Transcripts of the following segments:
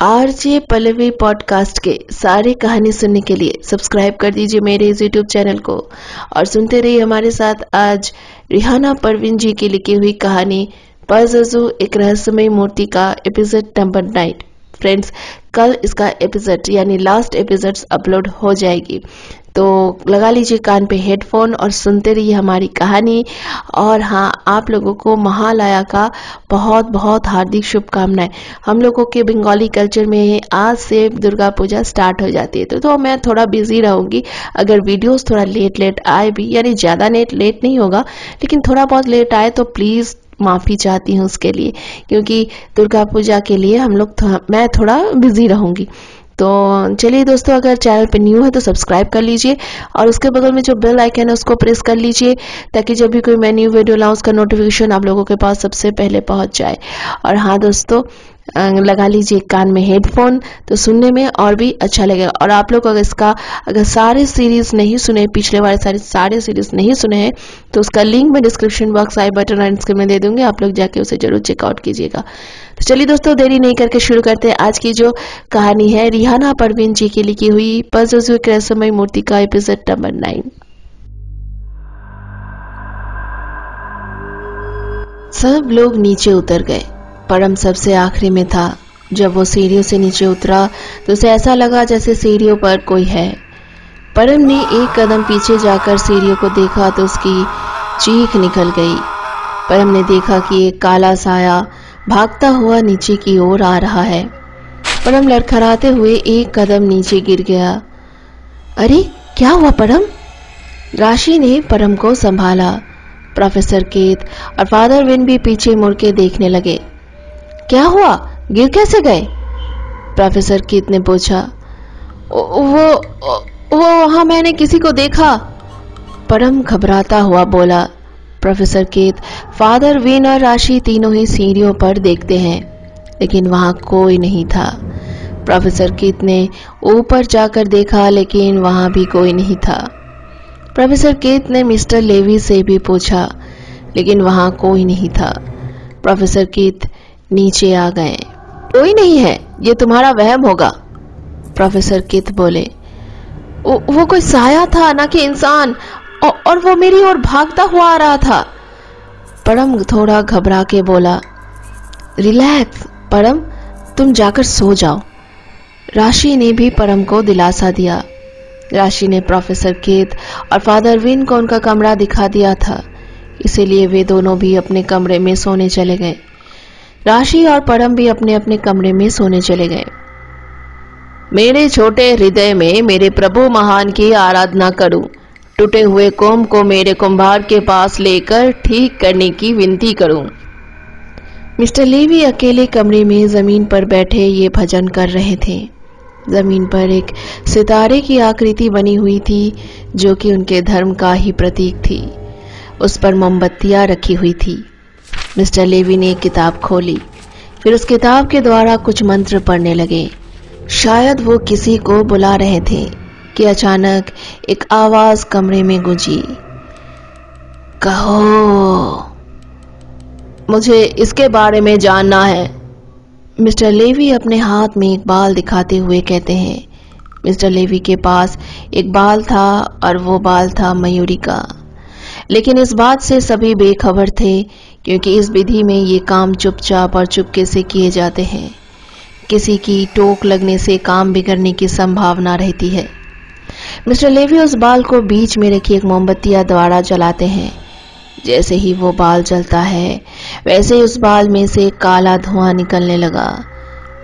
RJ Pallavi podcast के सारे कहानी सुनने के लिए सब्सक्राइब कर दीजिए मेरे इस यूट्यूब चैनल को। और सुनते रहिए हमारे साथ आज रिहाना परवीन जी की लिखी हुई कहानी पजू एक रहस्यमय मूर्ति का एपिसोड नंबर नाइन फ्रेंड्स कल इसका एपिसोड यानी लास्ट एपिसोड अपलोड हो जाएगी। तो लगा लीजिए कान पे हेडफोन और सुनते रहिए हमारी कहानी। और हाँ आप लोगों को महालया का बहुत बहुत हार्दिक शुभकामनाएँ। हम लोगों के बंगाली कल्चर में आज से दुर्गा पूजा स्टार्ट हो जाती है। तो, तो मैं थोड़ा बिज़ी रहूँगी। अगर वीडियोस थोड़ा लेट लेट आए भी यानी ज़्यादा नेट लेट नहीं होगा लेकिन थोड़ा बहुत लेट आए तो प्लीज़ माफ़ी चाहती हूँ उसके लिए। क्योंकि दुर्गा पूजा के लिए हम लोग मैं थोड़ा बिज़ी रहूँगी। तो चलिए दोस्तों, अगर चैनल पर न्यू है तो सब्सक्राइब कर लीजिए और उसके बगल में जो बेल आइकन है उसको प्रेस कर लीजिए ताकि जब भी कोई मैं न्यू वीडियो लाऊं उसका नोटिफिकेशन आप लोगों के पास सबसे पहले पहुँच जाए। और हाँ दोस्तों लगा लीजिए कान में हेडफोन तो सुनने में और भी अच्छा लगेगा। और आप लोग अगर इसका, अगर सारे सीरीज़ नहीं सुने, पिछले वाले सारे सारे सीरीज़ नहीं सुने हैं तो उसका लिंक मैं डिस्क्रिप्शन बॉक्स आई बटन और स्क्रीन में दे दूँगी। आप लोग जाके उसे ज़रूर चेकआउट कीजिएगा। तो चलिए दोस्तों, देरी नहीं करके शुरू करते हैं आज की जो कहानी है। रिहाना परवीन जी की लिखी हुई पजू रहस्यमय मूर्ति का एपिसोड नंबर नाइन सब लोग नीचे उतर गए। परम सबसे आखिरी में था। जब वो सीढ़ियों से नीचे उतरा तो उसे ऐसा लगा जैसे सीढ़ियों पर कोई है। परम ने एक कदम पीछे जाकर सीढ़ियों को देखा तो उसकी चीख निकल गई। परम ने देखा कि एक काला साया भागता हुआ नीचे की ओर आ रहा है। परम लड़खड़ाते हुए एक कदम नीचे गिर गया। अरे, क्या हुआ परम? राशि ने परम को संभाला। प्रोफेसर केत और फादर विन भी पीछे मुड़ के देखने लगे। क्या हुआ? गिर कैसे गए? प्रोफेसर केत ने पूछा। वो वो वहाँ मैंने किसी को देखा। परम घबराता हुआ बोला प्रोफेसर कीत, फादर वीन और राशि तीनों ही सीढ़ियों पर देखते हैं, लेकिन वहाँ कोई नहीं था। प्रोफेसर कीत ने ऊपर जाकर देखा, लेकिन वहाँ भी कोई नहीं था। प्रोफेसर कीत ने मिस्टर लेवी से भी पूछा, लेकिन वहाँ कोई नहीं था। प्रोफेसर कीत नीचे आ गए। कोई नहीं है, ये तुम्हारा वहम होगा। प्रोफेसर कित बोले वो कोई साया था ना कि इंसान? और वो मेरी ओर भागता हुआ आ रहा था। परम थोड़ा घबरा के बोला, रिलैक्स, परम, तुम जाकर सो जाओ। राशि ने भी परम को दिलासा दिया। राशि ने प्रोफेसर केत और फादर विन को उनका कमरा दिखा दिया था। इसीलिए वे दोनों भी अपने कमरे में सोने चले गए। राशि और परम भी अपने अपने कमरे में सोने चले गए। मेरे छोटे हृदय में मेरे प्रभु महान की आराधना करूँ। टूटे हुए कोम को मेरे कुंभार के पास लेकर ठीक करने की विनती करूँ। मिस्टर लेवी अकेले कमरे में ज़मीन पर बैठे ये भजन कर रहे थे। ज़मीन पर एक सितारे की आकृति बनी हुई थी, जो कि उनके धर्म का ही प्रतीक थी। उस पर मोमबत्तियाँ रखी हुई थी। मिस्टर लेवी ने किताब खोली। फिर उस किताब के द्वारा कुछ मंत्र पढ़ने लगे। शायद वो किसी को बुला रहे थे। कि अचानक एक आवाज़ कमरे में गुंजी। कहो, मुझे इसके बारे में जानना है। मिस्टर लेवी अपने हाथ में एक बाल दिखाते हुए कहते हैं। मिस्टर लेवी के पास एक बाल था और वो बाल था मयूरी का। लेकिन इस बात से सभी बेखबर थे, क्योंकि इस विधि में ये काम चुपचाप और चुपके से किए जाते हैं। किसी की टोक लगने से काम बिगड़ने की संभावना रहती है। मिस्टर लेवी उस बाल को बीच में रखी एक मोमबत्तिया द्वारा जलाते हैं। जैसे ही वो बाल जलता है, वैसे ही उस बाल में से काला धुआँ निकलने लगा।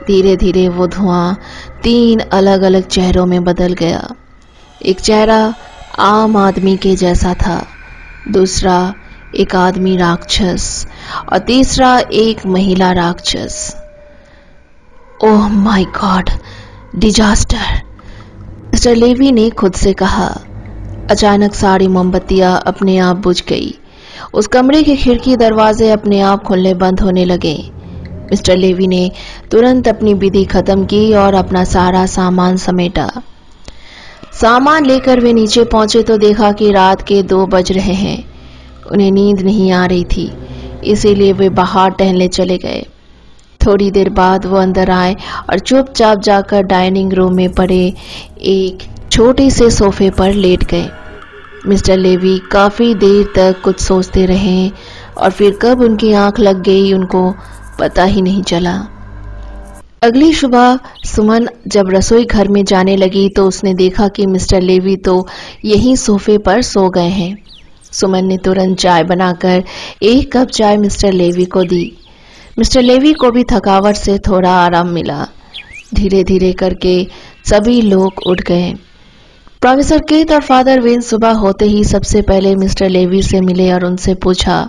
धीरे धीरे वो धुआँ तीन अलग अलग चेहरों में बदल गया। एक चेहरा आम आदमी के जैसा था, दूसरा एक आदमी राक्षस और तीसरा एक महिला राक्षस। ओह my god, disaster! Mister Levi ने खुद से कहा, अचानक सारी मोमबत्तियाँ अपने आप बुझ गई। उस कमरे के खिड़की दरवाजे अपने आप खुलने बंद होने लगे। मिस्टर लेवी ने तुरंत अपनी विधि खत्म की और अपना सारा सामान समेटा। सामान लेकर वे नीचे पहुँचे तो देखा कि रात के दो बज रहे हैं। उन्हें नींद नहीं आ रही थी, इसीलिए वे बाहर टहलने चले गए। थोड़ी देर बाद वो अंदर आए और चुपचाप जाकर डाइनिंग रूम में पड़े। एक छोटे से सोफे पर लेट गए। मिस्टर लेवी काफ़ी देर तक कुछ सोचते रहे और फिर कब उनकी आँख लग गई उनको पता ही नहीं चला। अगली सुबह सुमन जब रसोई घर में जाने लगी तो उसने देखा कि मिस्टर लेवी तो यहीं सोफे पर सो गए हैं। सुमन ने तुरंत चाय बनाकर एक कप चाय मिस्टर लेवी को दी। मिस्टर लेवी को भी थकावट से थोड़ा आराम मिला। धीरे धीरे करके सभी लोग उठ गए। प्रोफेसर केत और फादर विन सुबह होते ही सबसे पहले मिस्टर लेवी से मिले और उनसे पूछा,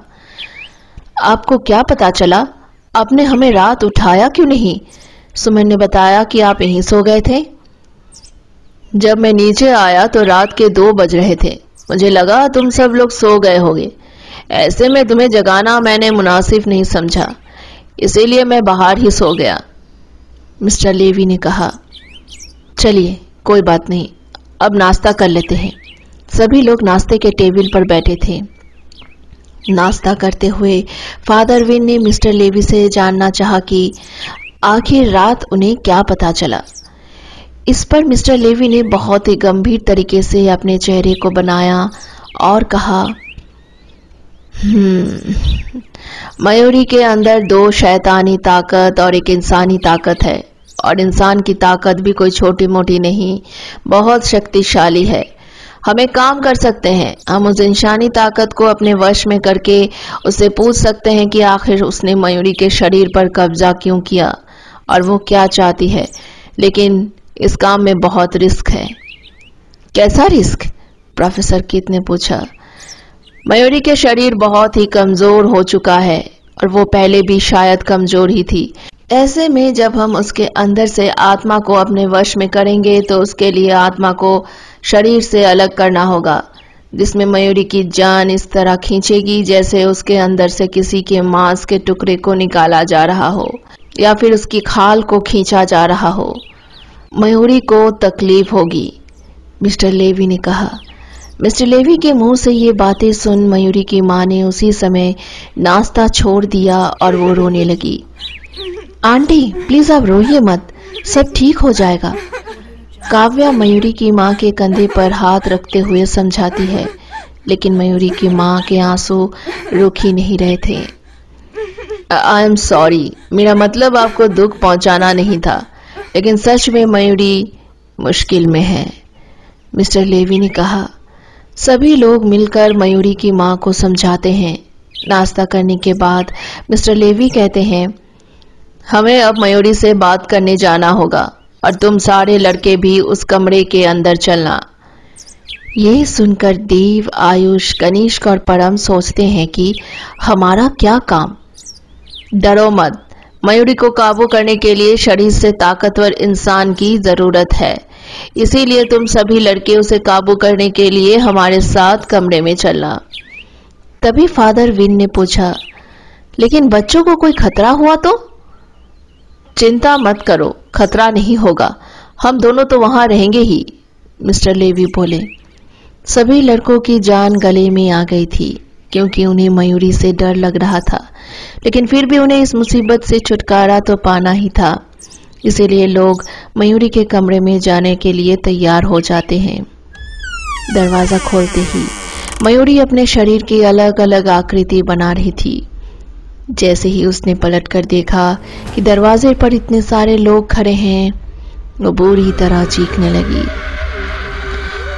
आपको क्या पता चला? आपने हमें रात उठाया क्यों नहीं? सुमन ने बताया कि आप यहीं सो गए थे। जब मैं नीचे आया तो रात के दो बज रहे थे। मुझे लगा तुम सब लोग सो गए होगे। ऐसे में तुम्हें जगाना मैंने मुनासिब नहीं समझा। इसीलिए मैं बाहर ही सो गया। मिस्टर लेवी ने कहा, चलिए, कोई बात नहीं, अब नाश्ता कर लेते हैं। सभी लोग नाश्ते के टेबल पर बैठे थे। नाश्ता करते हुए फादर विन ने मिस्टर लेवी से जानना चाहा कि आखिर रात उन्हें क्या पता चला। इस पर मिस्टर लेवी ने बहुत ही गंभीर तरीके से अपने चेहरे को बनाया और कहा हम्म मयूरी के अंदर दो शैतानी ताकत और एक इंसानी ताकत है, और इंसान की ताकत भी कोई छोटी मोटी नहीं, बहुत शक्तिशाली है। हमें काम कर सकते हैं, हम उस इंसानी ताकत को अपने वश में करके उससे पूछ सकते हैं कि आखिर उसने मयूरी के शरीर पर कब्जा क्यों किया, और वो क्या चाहती है। लेकिन इस काम में बहुत रिस्क है। कैसा रिस्क? प्रोफेसर कीत ने पूछा। मयूरी के शरीर बहुत ही कमज़ोर हो चुका है और वो पहले भी शायद कमज़ोर ही थी। ऐसे में जब हम उसके अंदर से आत्मा को अपने वश में करेंगे तो उसके लिए आत्मा को शरीर से अलग करना होगा, जिसमें मयूरी की जान इस तरह खींचेगी जैसे उसके अंदर से किसी के मांस के टुकड़े को निकाला जा रहा हो, या फिर उसकी खाल को खींचा जा रहा हो। मयूरी को तकलीफ़ होगी, मिस्टर लेवी ने कहा। मिस्टर लेवी के मुँह से ये बातें सुन मयूरी की माँ ने उसी समय नाश्ता छोड़ दिया और वो रोने लगी। आंटी, प्लीज़ आप रोइए मत। सब ठीक हो जाएगा। काव्या मयूरी की माँ के कंधे पर हाथ रखते हुए समझाती है, लेकिन मयूरी की माँ के आँसू रुक ही नहीं रहे थे। आई एम सॉरी मेरा मतलब आपको दुख पहुंचाना नहीं था, लेकिन सच में मयूरी मुश्किल में है, मिस्टर लेवी ने कहा। सभी लोग मिलकर मयूरी की माँ को समझाते हैं। नाश्ता करने के बाद मिस्टर लेवी कहते हैं, हमें अब मयूरी से बात करने जाना होगा और तुम सारे लड़के भी उस कमरे के अंदर चलना। ये सुनकर देव, आयुष, कनिष्क और परम सोचते हैं कि हमारा क्या काम। डरो मत, मयूरी को काबू करने के लिए शरीर से ताकतवर इंसान की ज़रूरत है। इसीलिए तुम सभी लड़के उसे काबू करने के लिए हमारे साथ कमरे में चलना। तभी फादर विन ने पूछा, लेकिन बच्चों को कोई खतरा हुआ तो? चिंता मत करो, खतरा नहीं होगा। हम दोनों तो वहाँ रहेंगे ही, मिस्टर लेवी बोले। सभी लड़कों की जान गले में आ गई थी, क्योंकि उन्हें मयूरी से डर लग रहा था। लेकिन फिर भी उन्हें इस मुसीबत से छुटकारा तो पाना ही था। इसीलिए लोग मयूरी के कमरे में जाने के लिए तैयार हो जाते हैं। दरवाज़ा खोलते ही मयूरी अपने शरीर की अलग अलग आकृति बना रही थी। जैसे ही उसने पलट कर देखा कि दरवाजे पर इतने सारे लोग खड़े हैं, वो बुरी तरह चीखने लगी।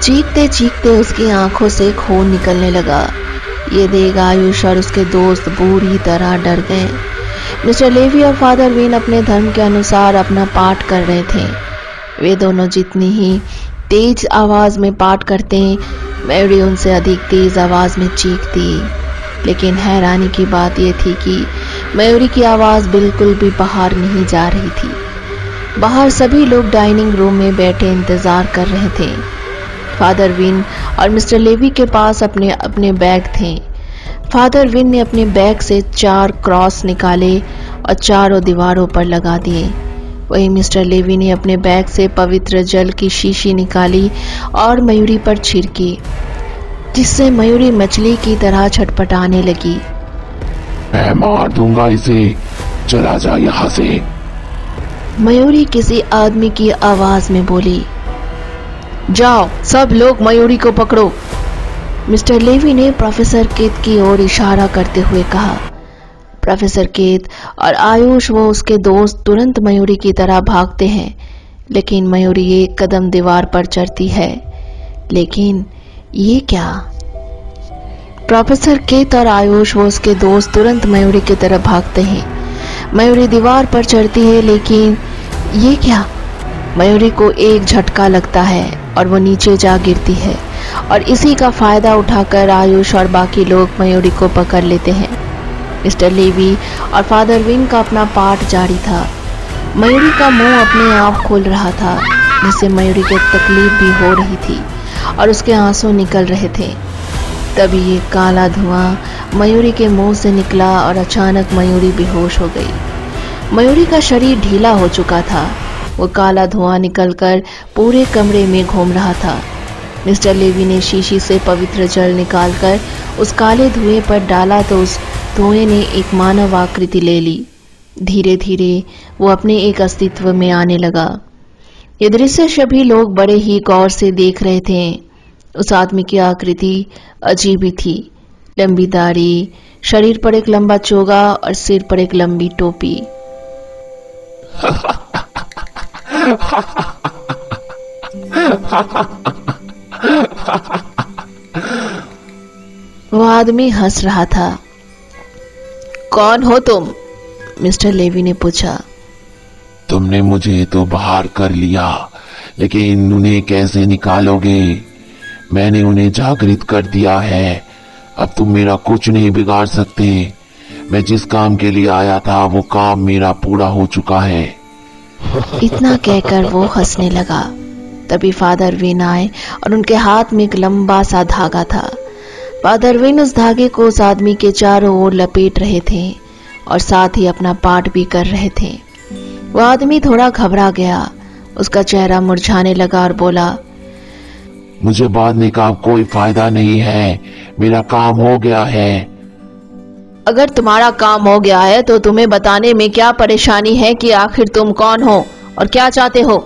चीखते चीखते उसकी आँखों से खून निकलने लगा। ये देख आयुष और उसके दोस्त बुरी तरह डर गए। मिस्टर लेवी और फादर विन अपने धर्म के अनुसार अपना पाठ कर रहे थे। वे दोनों जितनी ही तेज आवाज़ में पाठ करते, मैरी उनसे अधिक तेज आवाज़ में चीखती। लेकिन हैरानी की बात यह थी कि मयूरी की आवाज़ बिल्कुल भी बाहर नहीं जा रही थी। बाहर सभी लोग डाइनिंग रूम में बैठे इंतज़ार कर रहे थे। फादर विन और मिस्टर लेवी के पास अपने अपने बैग थे। फादर विन ने अपने बैग से चार क्रॉस निकाले और चारों दीवारों पर लगा दिए। वही मिस्टर लेवी ने अपने बैग से पवित्र जल की शीशी निकाली और मयूरी पर छिड़की जिससे मयूरी मछली की तरह छटपटाने लगी। मैं मार दूँगा इसे। चला जा यहाँ से। मयूरी किसी आदमी की आवाज़ में बोली जाओ सब लोग मयूरी को पकड़ो। मिस्टर लेवी ने प्रोफेसर केत की ओर इशारा करते हुए कहा, प्रोफेसर केत और आयुष, वो उसके दोस्त तुरंत मयूरी की तरह भागते हैं, लेकिन मयूरी एक कदम दीवार पर चढ़ती है। लेकिन ये क्या? प्रोफेसर केत और आयुष, वो उसके दोस्त तुरंत मयूरी की तरफ़ भागते हैं। मयूरी दीवार पर चढ़ती है, लेकिन ये क्या? मयूरी को एक झटका लगता है और वो नीचे जा गिरती है। और इसी का फ़ायदा उठाकर आयुष और बाकी लोग मयूरी को पकड़ लेते हैं। मिस्टर लेवी और फादर विन का अपना पाठ जारी था। मयूरी का मुँह अपने आप खोल रहा था, जिससे मयूरी को तकलीफ़ भी हो रही थी और उसके आँसू निकल रहे थे। तभी ये काला धुआँ मयूरी के मुँह से निकला और अचानक मयूरी बेहोश हो गई। मयूरी का शरीर ढीला हो चुका था। वो काला धुआँ निकलकर पूरे कमरे में घूम रहा था। मिस्टर लेवी ने शीशी से पवित्र जल निकालकर उस काले धुएँ पर डाला तो उस धुएँ ने एक मानव आकृति ले ली धीरे धीरे वो अपने एक अस्तित्व में आने लगा ये दृश्य सभी लोग बड़े ही गौर से देख रहे थे उस आदमी की आकृति अजीब ही थी लंबी दाढ़ी शरीर पर एक लंबा चोगा और सिर पर एक लंबी टोपी वो आदमी हंस रहा था। कौन हो तुम? मिस्टर लेवी ने पूछा। तुमने मुझे तो बाहर कर लिया लेकिन उन्हें कैसे निकालोगे? मैंने उन्हें जागृत कर दिया है। अब तुम मेरा कुछ नहीं बिगाड़ सकते। मैं जिस काम के लिए आया था वो काम मेरा पूरा हो चुका है। इतना कहकर वो हंसने लगा। तभी फादर विन आए और उनके हाथ में एक लंबा सा धागा था। फादर विन उस धागे को उस आदमी के चारों ओर लपेट रहे थे और साथ ही अपना पाठ भी कर रहे थे। वो आदमी थोड़ा घबरा गया उसका चेहरा मुरझाने लगा और बोला मुझे बांधने का कोई फ़ायदा नहीं है। मेरा काम हो गया है। अगर तुम्हारा काम हो गया है तो तुम्हें बताने में क्या परेशानी है कि आखिर तुम कौन हो और क्या चाहते हो?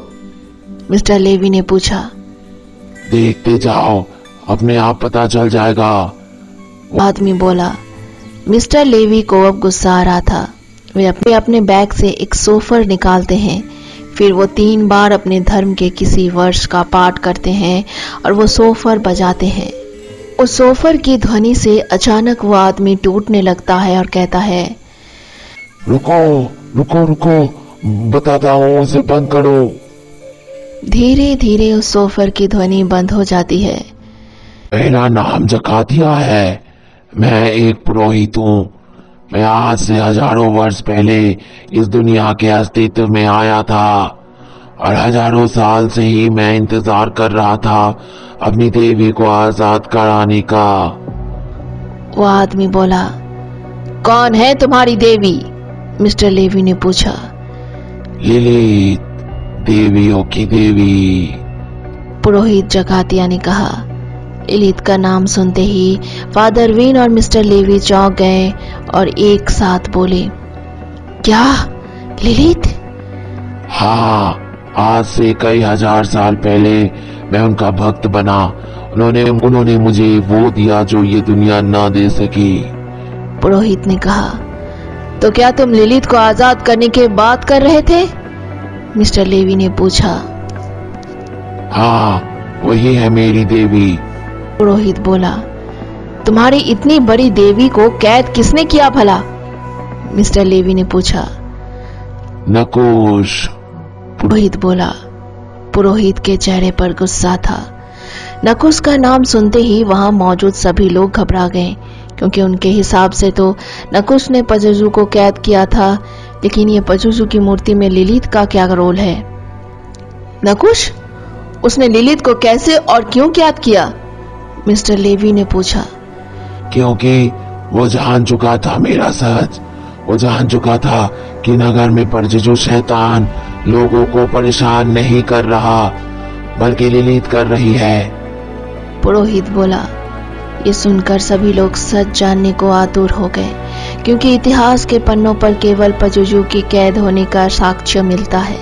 मिस्टर लेवी ने पूछा। देखते जाओ अपने आप पता चल जाएगा। आदमी बोला मिस्टर लेवी को अब गुस्सा आ रहा था। वे अपने अपने बैग से एक सोफर निकालते हैं। फिर वो तीन बार अपने धर्म के किसी वर्ष का पाठ करते हैं और वो सोफर बजाते हैं। उस सोफर की ध्वनि से अचानक वो आदमी टूटने लगता है और कहता है रुको रुको रुको बताता हूँ उसे बंद करो। धीरे धीरे उस सोफर की ध्वनि बंद हो जाती है। मेरा नाम जका दिया है। मैं एक पुरोहित हूँ। मैं आज से हज़ारों वर्ष पहले इस दुनिया के अस्तित्व में आया था और हज़ारों साल से ही मैं इंतज़ार कर रहा था अपनी देवी को आज़ाद कराने का। वो आदमी बोला कौन है तुम्हारी देवी? मिस्टर लेवी ने पूछा। लिलित देवियों की देवी। पुरोहित जगातिया ने कहा लिलित का नाम सुनते ही फादर वीन और मिस्टर लेवी चौंक गए और एक साथ बोले क्या लिलित? हाँ आज से कई हज़ार साल पहले मैं उनका भक्त बना। उन्होंने उन्होंने मुझे वो दिया जो ये दुनिया ना दे सकी। पुरोहित ने कहा तो क्या तुम लिलित को आज़ाद करने के बात कर रहे थे? मिस्टर लेवी ने पूछा। हाँ वही है मेरी देवी। पुरोहित बोला तुम्हारी इतनी बड़ी देवी को कैद किसने किया भला? मिस्टर लेवी ने पूछा। नकुश। पुरोहित बोला पुरोहित के चेहरे पर गुस्सा था। नकुश का नाम सुनते ही वहाँ मौजूद सभी लोग घबरा गए क्योंकि उनके हिसाब से तो नकुश ने पजुजू को कैद किया था लेकिन ये पजुजू की मूर्ति में लिलित का क्या रोल है? नकुश उसने लिलित को कैसे और क्यों कैद किया? मिस्टर लेवी ने पूछा। क्योंकि वो जान चुका था मेरा सच। वो जान चुका था कि नगर में परजू शैतान लोगों को परेशान नहीं कर रहा बल्कि लिलित कर रही है। पुरोहित बोला ये सुनकर सभी लोग सच जानने को आतुर हो गए। क्योंकि इतिहास के पन्नों पर केवल पजुजू की कैद होने का साक्ष्य मिलता है।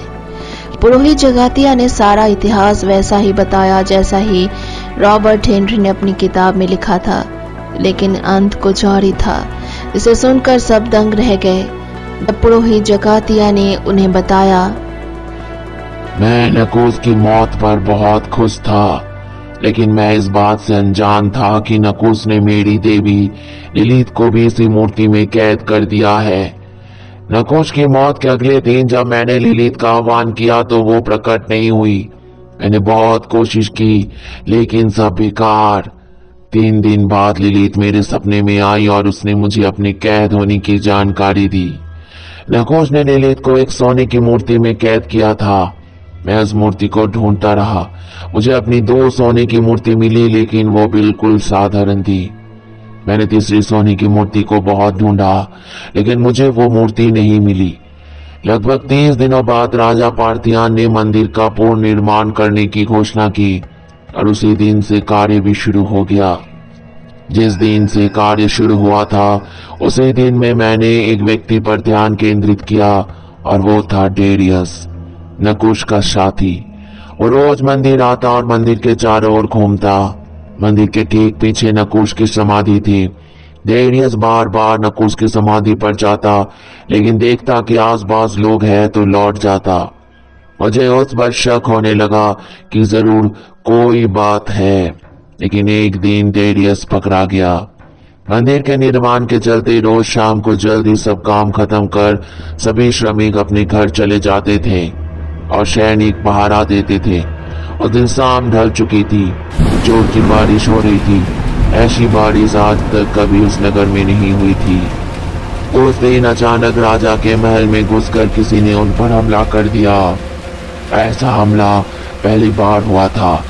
पुरोहित जगातिया ने सारा इतिहास वैसा ही बताया जैसा ही रॉबर्ट हेनरी ने अपनी किताब में लिखा था, लेकिन अंत कुछ और ही था। इसे सुनकर सब दंग रह गए। जब पुरोहित जगातिया ने उन्हें बताया, मैं नकुस की मौत पर बहुत खुश था। लेकिन मैं इस बात से अनजान था कि नकुस ने मेरी देवी लिलित को भी इसी मूर्ति में कैद कर दिया है। नकुश की मौत के अगले दिन जब मैंने लिलित का आह्वान किया तो वो प्रकट नहीं हुई। मैंने बहुत कोशिश की, लेकिन सब बेकार। तीन दिन बाद लिलित मेरे सपने में आई और उसने मुझे अपने कैद होने की जानकारी दी। नकोश ने लिलित को एक सोने की मूर्ति में कैद किया था। मैं उस मूर्ति को ढूंढता रहा। मुझे अपनी दो सोने की मूर्ति मिली, लेकिन वो बिल्कुल साधारण थी। मैंने तीसरी सोने की मूर्ति को बहुत ढूंढा, लेकिन मुझे वो मूर्ति नहीं मिली। लगभग तीस दिनों बाद राजा पार्थियान ने मंदिर का पूर्ण निर्माण करने की घोषणा की, और उसी दिन से कार्य भी शुरू हो गया। जिस दिन से कार्य शुरू हुआ था, उसी दिन में मैंने एक व्यक्ति पर ध्यान केंद्रित किया, और वो था डेरियस। नकुश का साथी। वो रोज मंदिर आता और मंदिर के चारों ओर घूमता। मंदिर के ठीक पीछे नकुश की समाधि थी। डेरियस बार बार नकुश की समाधि पर जाता, लेकिन देखता कि आसपास लोग हैं तो लौट जाता। मुझे उस पर शक होने लगा कि ज़रूर कोई बात है। लेकिन एक दिन डेरियस पकड़ा गया। मंदिर के निर्माण के चलते रोज शाम को जल्दी सब काम खत्म कर सभी श्रमिक अपने घर चले जाते थे। और सैनिक पहारा देते थे। उस दिन शाम ढल चुकी थी। ज़ोर की बारिश हो रही थी। ऐसी बारिश आज तक कभी उस नगर में नहीं हुई थी। उस दिन अचानक राजा के महल में घुसकर किसी ने उन पर हमला कर दिया। ऐसा हमला पहली बार हुआ था।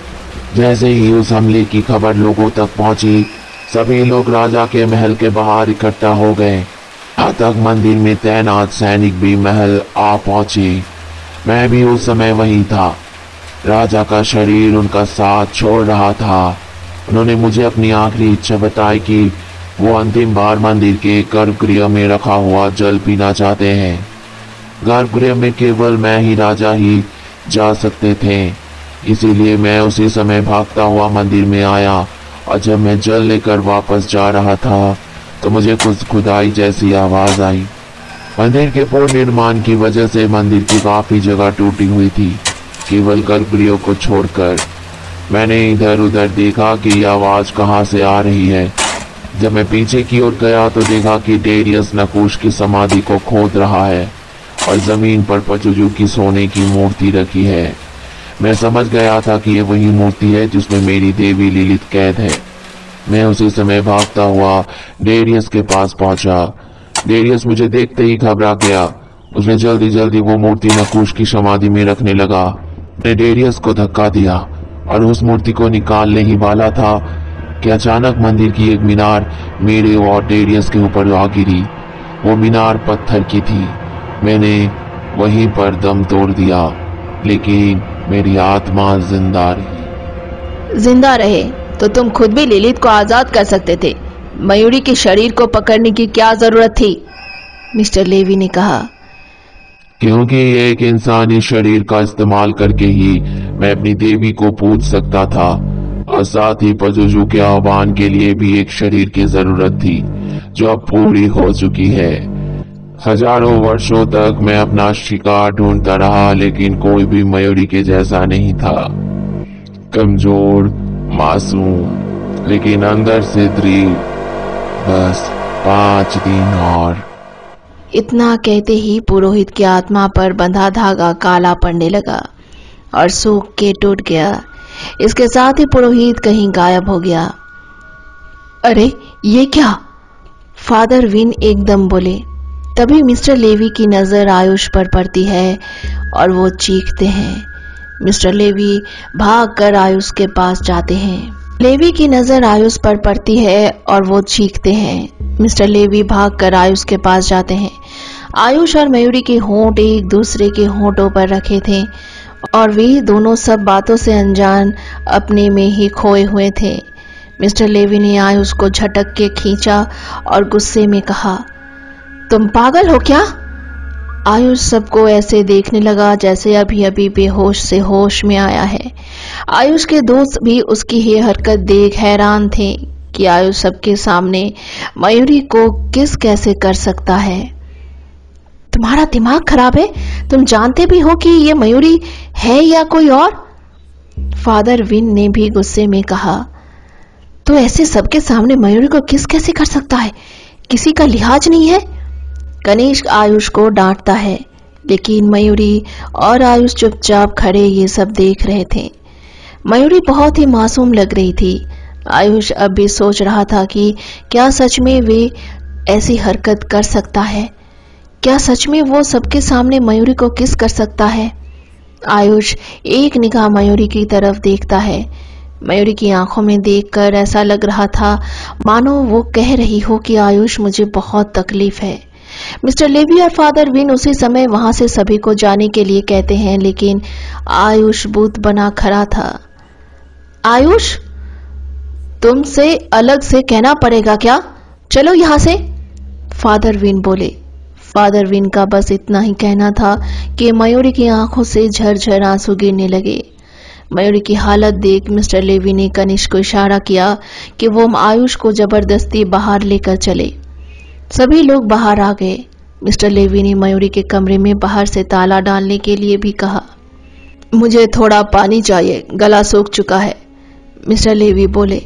जैसे ही उस हमले की खबर लोगों तक पहुँची, सभी लोग राजा के महल के बाहर इकट्ठा हो गए। तक मंदिर में तैनात सैनिक भी महल आ पहुँचे। मैं भी उस समय वहीं था। राजा का शरीर उनका साथ छोड़ रहा था। उन्होंने मुझे अपनी आखिरी इच्छा बताई कि वो अंतिम बार मंदिर के गर्भगृह में रखा हुआ जल पीना चाहते हैं। गर्भगृह में केवल मैं ही राजा ही जा सकते थे। इसीलिए मैं उसी समय भागता हुआ मंदिर में आया और जब मैं जल लेकर वापस जा रहा था तो मुझे कुछ खुदाई जैसी आवाज़ आई। मंदिर के पूर्ण निर्माण की वजह से मंदिर की काफ़ी जगह टूटी हुई थी। केवल गर्भगृह को छोड़कर। मैंने इधर उधर देखा कि आवाज़ कहाँ से आ रही है। जब मैं पीछे की ओर गया तो देखा कि डेरियस नकुश की समाधि को खोद रहा है और ज़मीन पर पचुजू की सोने की मूर्ति रखी है। मैं समझ गया था कि ये वही मूर्ति है जिसमें मेरी देवी लिलित कैद है। मैं उसी समय भागता हुआ डेरियस के पास पहुँचा। डेरियस मुझे देखते ही घबरा गया। उसने जल्दी जल्दी वो मूर्ति नकुश की समाधि में रखने लगा। ने डेरियस को धक्का दिया और उस मूर्ति को निकालने ही वाला था कि अचानक मंदिर की एक मीनार मेरे और डेरियस के ऊपर आ गिरी। वो मीनार पत्थर की थी। मैंने वहीं पर दम तोड़ दिया, लेकिन मेरी आत्मा ज़िंदा रही। ज़िंदा रहे तो तुम खुद भी लिलित को आज़ाद कर सकते थे। मयूरी के शरीर को पकड़ने की क्या ज़रूरत थी? मिस्टर लेवी ने कहा, क्योंकि एक इंसानी शरीर का इस्तेमाल करके ही मैं अपनी देवी को पूछ सकता था, और साथ ही पजुजू के आह्वान के लिए भी एक शरीर की ज़रूरत थी, जो अब पूरी हो चुकी है। हज़ारों वर्षों तक मैं अपना शिकार ढूंढता रहा, लेकिन कोई भी मयूरी के जैसा नहीं था। कमज़ोर, मासूम, लेकिन अंदर से दृढ़ बस पाँच दिन और। इतना कहते ही पुरोहित की आत्मा पर बंधा धागा काला पड़ने लगा और सूख के टूट गया। इसके साथ ही पुरोहित कहीं गायब हो गया। अरे, ये क्या? फादर विन एकदम बोले, तभी मिस्टर लेवी की नज़र आयुष पर पड़ती है और वो चीखते हैं। मिस्टर लेवी भागकर आयुष के पास जाते हैं। लेवी की नज़र आयुष पर पड़ती है और वो चीखते हैं। मिस्टर लेवी भागकर आयुष के पास जाते हैं। आयुष और मयूरी के होंठ एक दूसरे के होंठों पर रखे थे और वे दोनों सब बातों से अनजान अपने में ही खोए हुए थे। मिस्टर लेवी ने आयुष को झटक के खींचा और गुस्से में कहा, तुम पागल हो क्या? आयुष सबको ऐसे देखने लगा जैसे अभी अभी बेहोश से होश में आया है। आयुष के दोस्त भी उसकी ये हरकत देख हैरान थे कि आयुष सबके सामने मयूरी को किस कैसे कर सकता है। तुम्हारा दिमाग खराब है? तुम जानते भी हो कि ये मयूरी है या कोई और? फादर विन ने भी गुस्से में कहा तो ऐसे सबके सामने मयूरी को किस कैसे कर सकता है? किसी का लिहाज नहीं है? गणेश आयुष को डांटता है, लेकिन मयूरी और आयुष चुपचाप खड़े ये सब देख रहे थे। मयूरी बहुत ही मासूम लग रही थी। आयुष अब भी सोच रहा था कि क्या सच में वे ऐसी हरकत कर सकता है? क्या सच में वो सबके सामने मयूरी को किस कर सकता है? आयुष एक निगाह मयूरी की तरफ़ देखता है। मयूरी की आँखों में देखकर ऐसा लग रहा था, मानो वो कह रही हो कि आयुष मुझे बहुत तकलीफ़ है। मिस्टर लेवी और फादर विन उसी समय वहाँ से सभी को जाने के लिए कहते हैं, लेकिन आयुष बूथ बना खड़ा था। आयुष, तुमसे अलग से कहना पड़ेगा क्या? चलो यहाँ से। फादर विन बोले, फादर विन का बस इतना ही कहना था कि मयूरी की आँखों से झरझर आँसू गिरने लगे। मयूरी की हालत देख मिस्टर लेवी ने कनिष्क को इशारा किया कि वो आयुष को ज़बरदस्ती बाहर लेकर चले। सभी लोग बाहर आ गए। मिस्टर लेवी ने मयूरी के कमरे में बाहर से ताला डालने के लिए भी कहा, मुझे थोड़ा पानी चाहिए, गला सूख चुका है। मिस्टर लेवी बोले,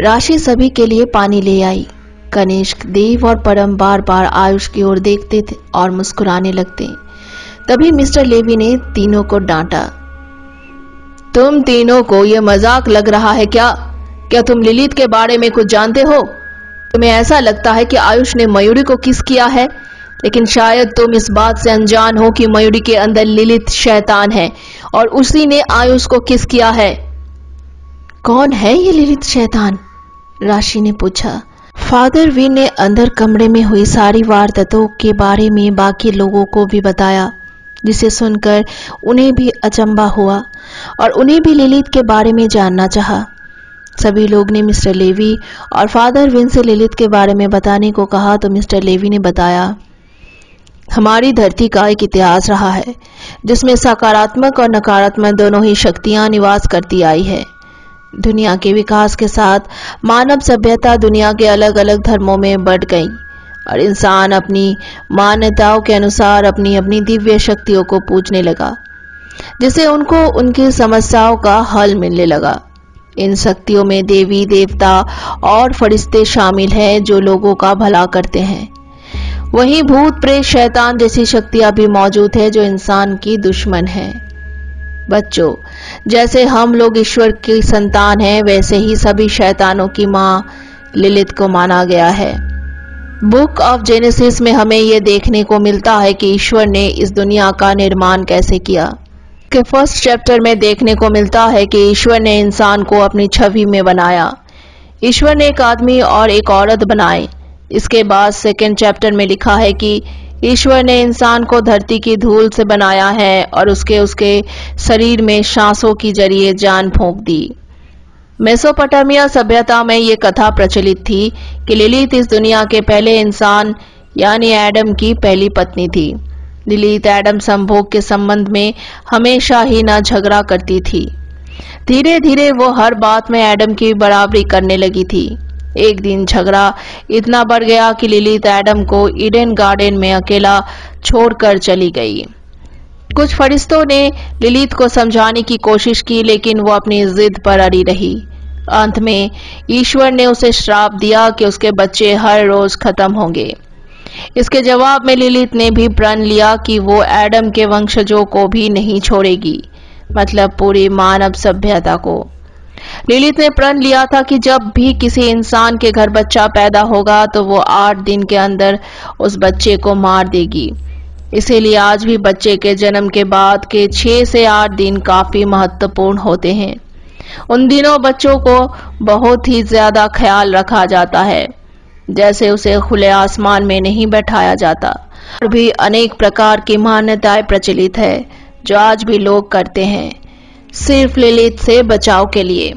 राशि सभी के लिए पानी ले आई। कनिष्क देव और परम बार बार आयुष की ओर देखते थे और मुस्कुराने लगते। तभी मिस्टर लेवी ने तीनों को डांटा, तुम तीनों को यह मज़ाक लग रहा है क्या? क्या तुम लिलित के बारे में कुछ जानते हो? तुम्हें ऐसा लगता है कि आयुष ने मयूरी को किस किया है? लेकिन शायद तुम इस बात से अनजान हो कि मयूरी के अंदर लिलित शैतान है और उसी ने आयुष को किस किया है। कौन है ये लिलित शैतान? राशि ने पूछा। फादर, वी ने अंदर कमरे में हुई सारी वारदातों के बारे में बाकी लोगों को भी बताया, जिसे सुनकर उन्हें भी अचंबा हुआ और उन्हें भी ललित के बारे में जानना चाहा। सभी लोग ने मिस्टर लेवी और फादर विन से ललित के बारे में बताने को कहा तो मिस्टर लेवी ने बताया, हमारी धरती का एक इतिहास रहा है, जिसमें सकारात्मक और नकारात्मक दोनों ही शक्तियाँ निवास करती आई है। दुनिया के विकास के साथ मानव सभ्यता दुनिया के अलग अलग धर्मों में बढ़ गई और इंसान अपनी मान्यताओं के अनुसार अपनी अपनी दिव्य शक्तियों को पूजने लगा, जिससे उनको उनकी समस्याओं का हल मिलने लगा। इन शक्तियों में देवी, देवता और फरिश्ते शामिल हैं जो लोगों का भला करते हैं। वहीं भूत, प्रेत, शैतान जैसी शक्तियाँ भी मौजूद है जो इंसान की दुश्मन है। बच्चों, जैसे हम लोग ईश्वर की संतान हैं, वैसे ही सभी शैतानों की माँ लिलित को माना गया है। बुक ऑफ़ जेनेसिस में हमें यह देखने को मिलता है कि ईश्वर ने इस दुनिया का निर्माण कैसे किया। के फ़र्स्ट चैप्टर में देखने को मिलता है कि ईश्वर ने इंसान को अपनी छवि में बनाया। ईश्वर ने एक आदमी और एक औरत बनाए इसके बाद सेकेंड चैप्टर में लिखा है कि ईश्वर ने इंसान को धरती की धूल से बनाया है और उसके उसके शरीर में सांसों की ज़रिए जान फूंक दी। मेसोपोटामिया सभ्यता में ये कथा प्रचलित थी कि लिलित इस दुनिया के पहले इंसान, यानी एडम की पहली पत्नी थी। लिलित एडम संभोग के संबंध में हमेशा ही ना झगड़ा करती थी। धीरे धीरे वो हर बात में एडम की बराबरी करने लगी थी। एक दिन झगड़ा इतना बढ़ गया कि लिलित एडम को ईडन गार्डन में अकेला छोड़कर चली गई। कुछ फरिश्तों ने लिलित को समझाने की कोशिश की, लेकिन वो अपनी जिद पर अड़ी रही। अंत में ईश्वर ने उसे श्राप दिया कि उसके बच्चे हर रोज खत्म होंगे। इसके जवाब में लिलित ने भी प्रण लिया कि वो एडम के वंशजों को भी नहीं छोड़ेगी मतलब पूरी मानव सभ्यता को। लिलित ने प्रण लिया था कि जब भी किसी इंसान के घर बच्चा पैदा होगा तो वो आठ दिन के अंदर उस बच्चे को मार देगी। इसीलिए आज भी बच्चे के जन्म के बाद के छह से आठ दिन काफ़ी महत्वपूर्ण होते हैं। उन दिनों बच्चों को बहुत ही ज़्यादा ख्याल रखा जाता है, जैसे उसे खुले आसमान में नहीं बैठाया जाता। और भी अनेक प्रकार की मान्यताएँ प्रचलित है, जो आज भी लोग करते हैं, सिर्फ़ लिलित से बचाव के लिए।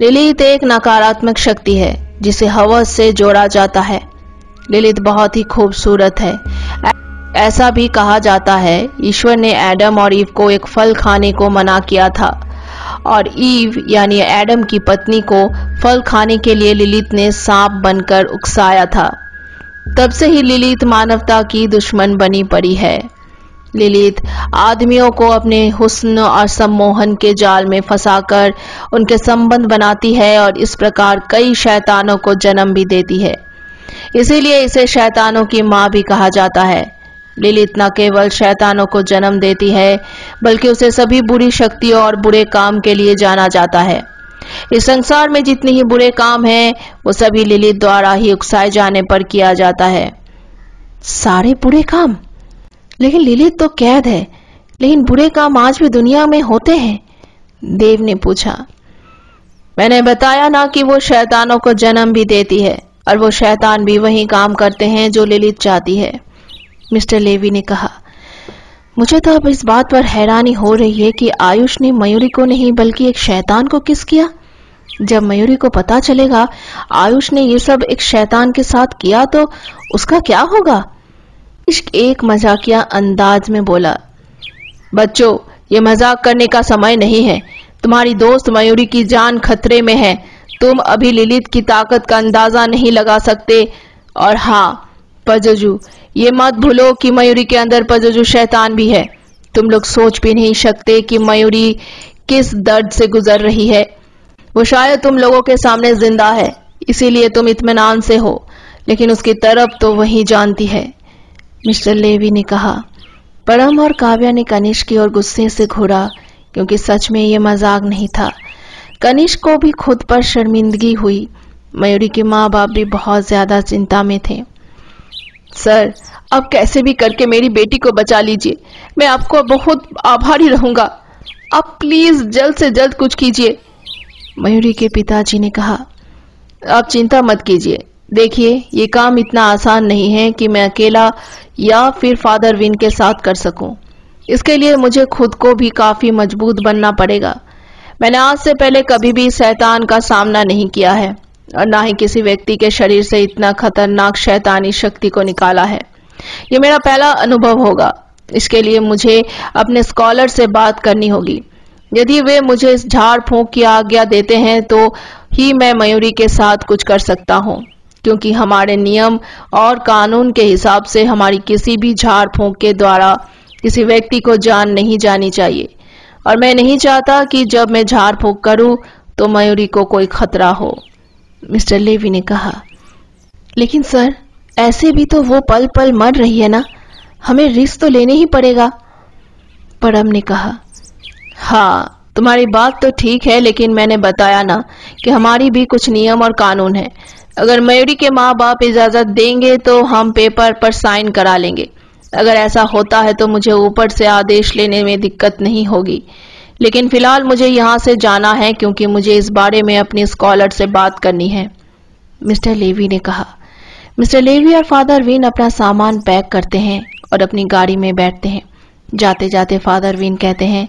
लिलित एक नकारात्मक शक्ति है, जिसे हवस से जोड़ा जाता है। लिलित बहुत ही खूबसूरत है। ऐसा भी कहा जाता है, ईश्वर ने एडम और ईव को एक फल खाने को मना किया था। और ईव, यानी एडम की पत्नी को फल खाने के लिए लिलित ने सांप बनकर उकसाया था। तब से ही लिलित मानवता की दुश्मन बनी पड़ी है। लिलित, आदमियों को अपने हुस्न और सम्मोहन के जाल में फंसाकर उनके संबंध बनाती है और इस प्रकार कई शैतानों को जन्म भी देती है। इसीलिए इसे शैतानों की माँ भी कहा जाता है। लिलित न केवल शैतानों को जन्म देती है, बल्कि उसे सभी बुरी शक्तियों और बुरे काम के लिए जाना जाता है। इस संसार में जितने ही बुरे काम हैं, वो सभी लिलित द्वारा ही उकसाए जाने पर किया जाता है। सारे बुरे काम? लेकिन लिलित तो कैद है। लेकिन बुरे काम आज भी दुनिया में होते हैं। देव ने पूछा, मैंने बताया ना कि वो शैतानों को जन्म भी देती है, और वो शैतान भी वही काम करते हैं जो लिलित चाहती है। मिस्टर लेवी ने कहा, मुझे तो अब इस बात पर हैरानी हो रही है कि आयुष ने मयूरी को नहीं, बल्कि एक शैतान को किस किया? जब मयूरी को पता चलेगा आयुष ने ये सब एक शैतान के साथ किया तो उसका क्या होगा? इश्क एक मजाकिया अंदाज में बोला, बच्चों, ये मज़ाक करने का समय नहीं है। तुम्हारी दोस्त मयूरी की जान खतरे में है। तुम अभी ललित की ताकत का अंदाज़ा नहीं लगा सकते। और हाँ पजजू, ये मत भूलो कि मयूरी के अंदर पजजू शैतान भी है। तुम लोग सोच भी नहीं सकते कि मयूरी किस दर्द से गुजर रही है। वो शायद तुम लोगों के सामने ज़िंदा है, इसीलिए तुम इतमान से हो, लेकिन उसकी तरफ़ तो वही जानती है। मिस्टर लेवी ने कहा, परम और काव्या ने कनिष्क की ओर गुस्से से घूरा, क्योंकि सच में ये मज़ाक नहीं था। कनिष्क को भी खुद पर शर्मिंदगी हुई। मयूरी के माँ बाप भी बहुत ज़्यादा चिंता में थे। सर, अब कैसे भी करके मेरी बेटी को बचा लीजिए। मैं आपको बहुत आभारी रहूँगा। आप प्लीज़ जल्द से जल्द कुछ कीजिए। मयूरी के पिताजी ने कहा, आप चिंता मत कीजिए। देखिए, ये काम इतना आसान नहीं है कि मैं अकेला या फिर फादर विन के साथ कर सकूँ। इसके लिए मुझे खुद को भी काफ़ी मज़बूत बनना पड़ेगा। मैंने आज से पहले कभी भी शैतान का सामना नहीं किया है और ना ही किसी व्यक्ति के शरीर से इतना खतरनाक शैतानी शक्ति को निकाला है। ये मेरा पहला अनुभव होगा। इसके लिए मुझे अपने स्कॉलर से बात करनी होगी। यदि वे मुझे झाड़ फूंक की आज्ञा देते हैं तो ही मैं मयूरी के साथ कुछ कर सकता हूँ। क्योंकि हमारे नियम और कानून के हिसाब से हमारी किसी भी झाड़ फूंक के द्वारा किसी व्यक्ति को जान नहीं जानी चाहिए। और मैं नहीं चाहता कि जब मैं झाड़ फूक करूँ तो मयूरी को कोई खतरा हो। मिस्टर लेवी ने कहा, लेकिन सर, ऐसे भी तो वो पल पल मर रही है ना? हमें रिस्क तो लेने ही पड़ेगा। परम ने कहा हाँ तुम्हारी बात तो ठीक है, लेकिन मैंने बताया ना कि हमारी भी कुछ नियम और कानून है। अगर मयूरी के माँ बाप इजाज़त देंगे तो हम पेपर पर साइन करा लेंगे। अगर ऐसा होता है तो मुझे ऊपर से आदेश लेने में दिक्कत नहीं होगी। लेकिन फ़िलहाल मुझे यहाँ से जाना है, क्योंकि मुझे इस बारे में अपनी स्कॉलर से बात करनी है। मिस्टर लेवी ने कहा, मिस्टर लेवी और फादर वीन अपना सामान पैक करते हैं और अपनी गाड़ी में बैठते हैं। जाते जाते फादर वीन कहते हैं,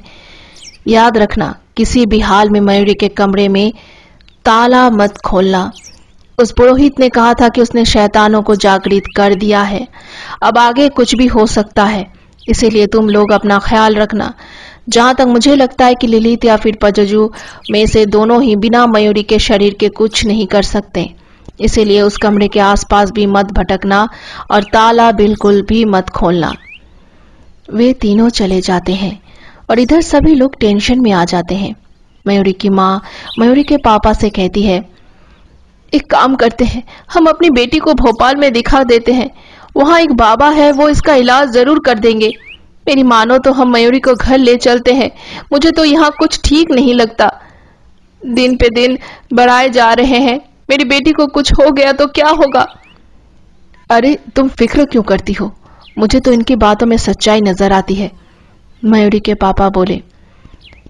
याद रखना, किसी भी हाल में मयूरी के कमरे में ताला मत खोलना। उस पुरोहित ने कहा था कि उसने शैतानों को जागृत कर दिया है। अब आगे कुछ भी हो सकता है। इसीलिए तुम लोग अपना ख्याल रखना। जहाँ तक मुझे लगता है कि लिलित या फिर पजजू में से दोनों ही बिना मयूरी के शरीर के कुछ नहीं कर सकते। इसीलिए उस कमरे के आसपास भी मत भटकना और ताला बिल्कुल भी मत खोलना। वे तीनों चले जाते हैं और इधर सभी लोग टेंशन में आ जाते हैं। मयूरी की माँ मयूरी के पापा से कहती है एक काम करते हैं। हम अपनी बेटी को भोपाल में दिखा देते हैं। वहाँ एक बाबा है, वो इसका इलाज ज़रूर कर देंगे। मेरी मानो तो हम मयूरी को घर ले चलते हैं। मुझे तो यहाँ कुछ ठीक नहीं लगता। दिन पे दिन बढ़ाए जा रहे हैं। मेरी बेटी को कुछ हो गया तो क्या होगा? अरे, तुम फ़िक्र क्यों करती हो? मुझे तो इनकी बातों में सच्चाई नज़र आती है। मयूरी के पापा बोले,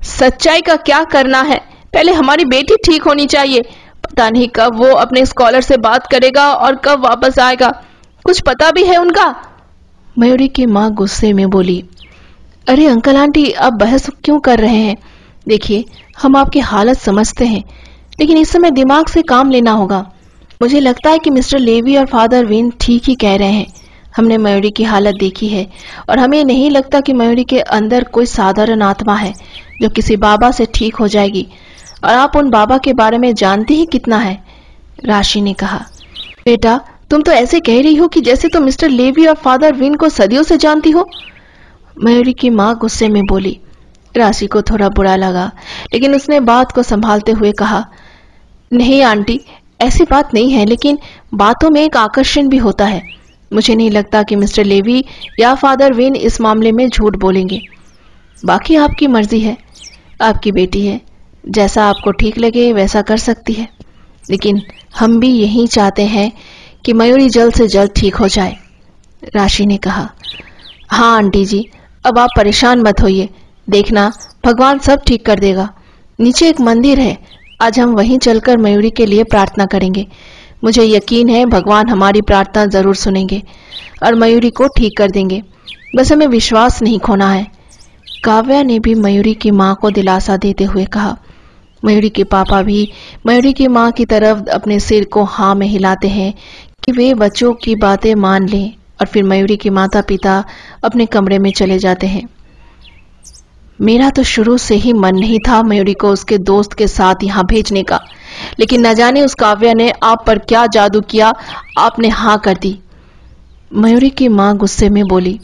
सच्चाई का क्या करना है? पहले हमारी बेटी ठीक होनी चाहिए। पता नहीं कब वो अपने स्कॉलर से बात करेगा और कब वापस आएगा? कुछ पता भी है उनका? मयूरी की माँ गुस्से में बोली, अरे अंकल आंटी आप बहस क्यों कर रहे हैं? देखिए, हम आपकी हालत समझते हैं, लेकिन इस समय दिमाग से काम लेना होगा। मुझे लगता है कि मिस्टर लेवी और फादर विन ठीक ही कह रहे हैं। हमने मयूरी की हालत देखी है, और हमें नहीं लगता कि मयूरी के अंदर कोई साधारण आत्मा है, जो किसी बाबा से ठीक हो जाएगी। और आप उन बाबा के बारे में जानते ही कितना है? राशि ने कहा, बेटा, तुम तो ऐसे कह रही हो कि जैसे तुम मिस्टर लेवी और फादर विन को सदियों से जानती हो। मयूरी की माँ गुस्से में बोली, राशि को थोड़ा बुरा लगा, लेकिन उसने बात को संभालते हुए कहा, नहीं आंटी, ऐसी बात नहीं है, लेकिन बातों में एक आकर्षण भी होता है। मुझे नहीं लगता कि मिस्टर लेवी या फादर विन इस मामले में झूठ बोलेंगे। बाकी आपकी मर्ज़ी है, आपकी बेटी है जैसा आपको ठीक लगे, वैसा कर सकती है। लेकिन हम भी यही चाहते हैं कि मयूरी जल्द से जल्द ठीक हो जाए, राशि ने कहा। हाँ आंटी जी, अब आप परेशान मत होइए। देखना, भगवान सब ठीक कर देगा। नीचे एक मंदिर है। आज हम वहीं चलकर मयूरी के लिए प्रार्थना करेंगे। मुझे यकीन है, भगवान हमारी प्रार्थना ज़रूर सुनेंगे और मयूरी को ठीक कर देंगे। बस हमें विश्वास नहीं खोना है। काव्या ने भी मयूरी की माँ को दिलासा देते हुए कहा मयूरी के पापा भी मयूरी की माँ की तरफ़ अपने सिर को हाँ में हिलाते हैं कि वे बच्चों की बातें मान लें और फिर मयूरी के माता पिता अपने कमरे में चले जाते हैं। मेरा तो शुरू से ही मन नहीं था मयूरी को उसके दोस्त के साथ यहाँ भेजने का, लेकिन न जाने उस काव्या ने आप पर क्या जादू किया, आपने हाँ कर दी। मयूरी की माँ गुस्से में बोली,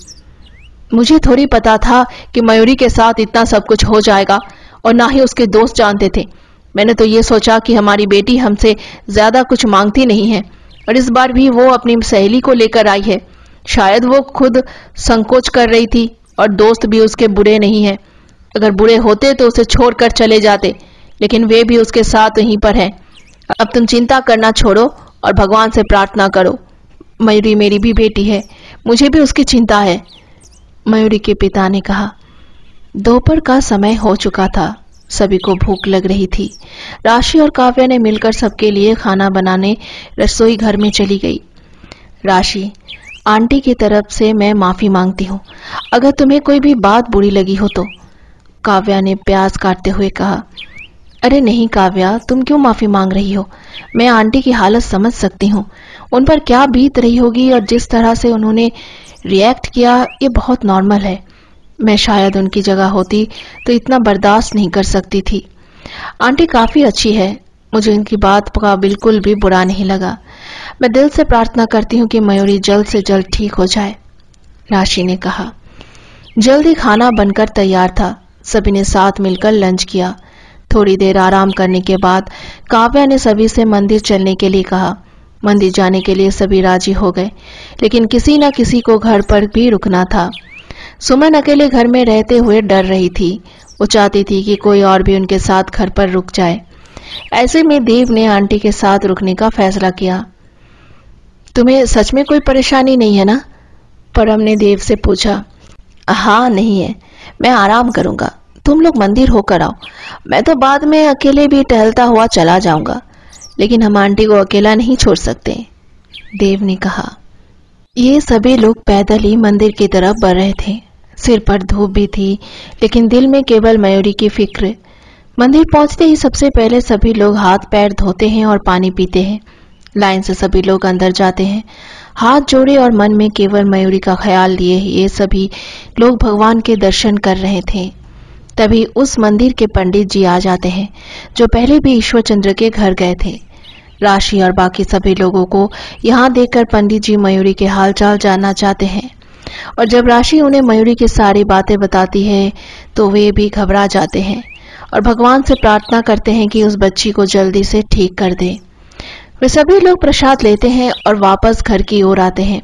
मुझे थोड़ी पता था कि मयूरी के साथ इतना सब कुछ हो जाएगा। और ना ही उसके दोस्त जानते थे। मैंने तो ये सोचा कि हमारी बेटी हमसे ज़्यादा कुछ मांगती नहीं है, और इस बार भी वो अपनी सहेली को लेकर आई है। शायद वो खुद संकोच कर रही थी, और दोस्त भी उसके बुरे नहीं है। अगर बुरे होते तो उसे छोड़कर चले जाते, लेकिन वे भी उसके साथ वहीं पर हैं। अब तुम चिंता करना छोड़ो और भगवान से प्रार्थना करो। मयूरी मेरी भी बेटी है, मुझे भी उसकी चिंता है, मयूरी के पिता ने कहा। दोपहर का समय हो चुका था। सभी को भूख लग रही थी। राशि और काव्या ने मिलकर सबके लिए खाना बनाने रसोई घर में चली गई। राशि, आंटी की तरफ़ से मैं माफ़ी मांगती हूँ। अगर तुम्हें कोई भी बात बुरी लगी हो तो। काव्या ने प्याज काटते हुए कहा, अरे नहीं काव्या, तुम क्यों माफ़ी मांग रही हो? मैं आंटी की हालत समझ सकती हूँ। उन पर क्या बीत रही होगी और जिस तरह से उन्होंने रिएक्ट किया, ये बहुत नॉर्मल है। मैं शायद उनकी जगह होती तो इतना बर्दाश्त नहीं कर सकती थी। आंटी काफ़ी अच्छी है। मुझे उनकी बात का बिल्कुल भी बुरा नहीं लगा। मैं दिल से प्रार्थना करती हूँ कि मयूरी जल्द से जल्द ठीक हो जाए, राशि ने कहा। जल्दी खाना बनकर तैयार था। सभी ने साथ मिलकर लंच किया। थोड़ी देर आराम करने के बाद काव्या ने सभी से मंदिर चलने के लिए कहा। मंदिर जाने के लिए सभी राज़ी हो गए, लेकिन किसी न किसी को घर पर भी रुकना था। सुमन अकेले घर में रहते हुए डर रही थी। वो चाहती थी कि कोई और भी उनके साथ घर पर रुक जाए। ऐसे में देव ने आंटी के साथ रुकने का फैसला किया। तुम्हें सच में कोई परेशानी नहीं है ना? परम ने देव से पूछा। हाँ नहीं है। मैं आराम करूँगा। तुम लोग मंदिर होकर आओ। मैं तो बाद में अकेले भी टहलता हुआ चला जाऊँगा। लेकिन हम आंटी को अकेला नहीं छोड़ सकते। देव ने कहा। ये सभी लोग पैदल ही मंदिर की तरफ़ बढ़ रहे थे। सिर पर धूप भी थी, लेकिन दिल में केवल मयूरी की फ़िक्र। मंदिर पहुँचते ही सबसे पहले सभी लोग हाथ पैर धोते हैं और पानी पीते हैं। लाइन से सभी लोग अंदर जाते हैं। हाथ जोड़े और मन में केवल मयूरी का ख्याल लिए ये सभी लोग भगवान के दर्शन कर रहे थे। तभी उस मंदिर के पंडित जी आ जाते हैं, जो पहले भी ईश्वर चंद्र के घर गए थे। राशि और बाकी सभी लोगों को यहाँ देखकर पंडित जी मयूरी के हालचाल जानना चाहते हैं। और जब राशि उन्हें मयूरी की सारी बातें बताती है तो वे भी घबरा जाते हैं और भगवान से प्रार्थना करते हैं कि उस बच्ची को जल्दी से ठीक कर दे। वे सभी लोग प्रसाद लेते हैं और वापस घर की ओर आते हैं।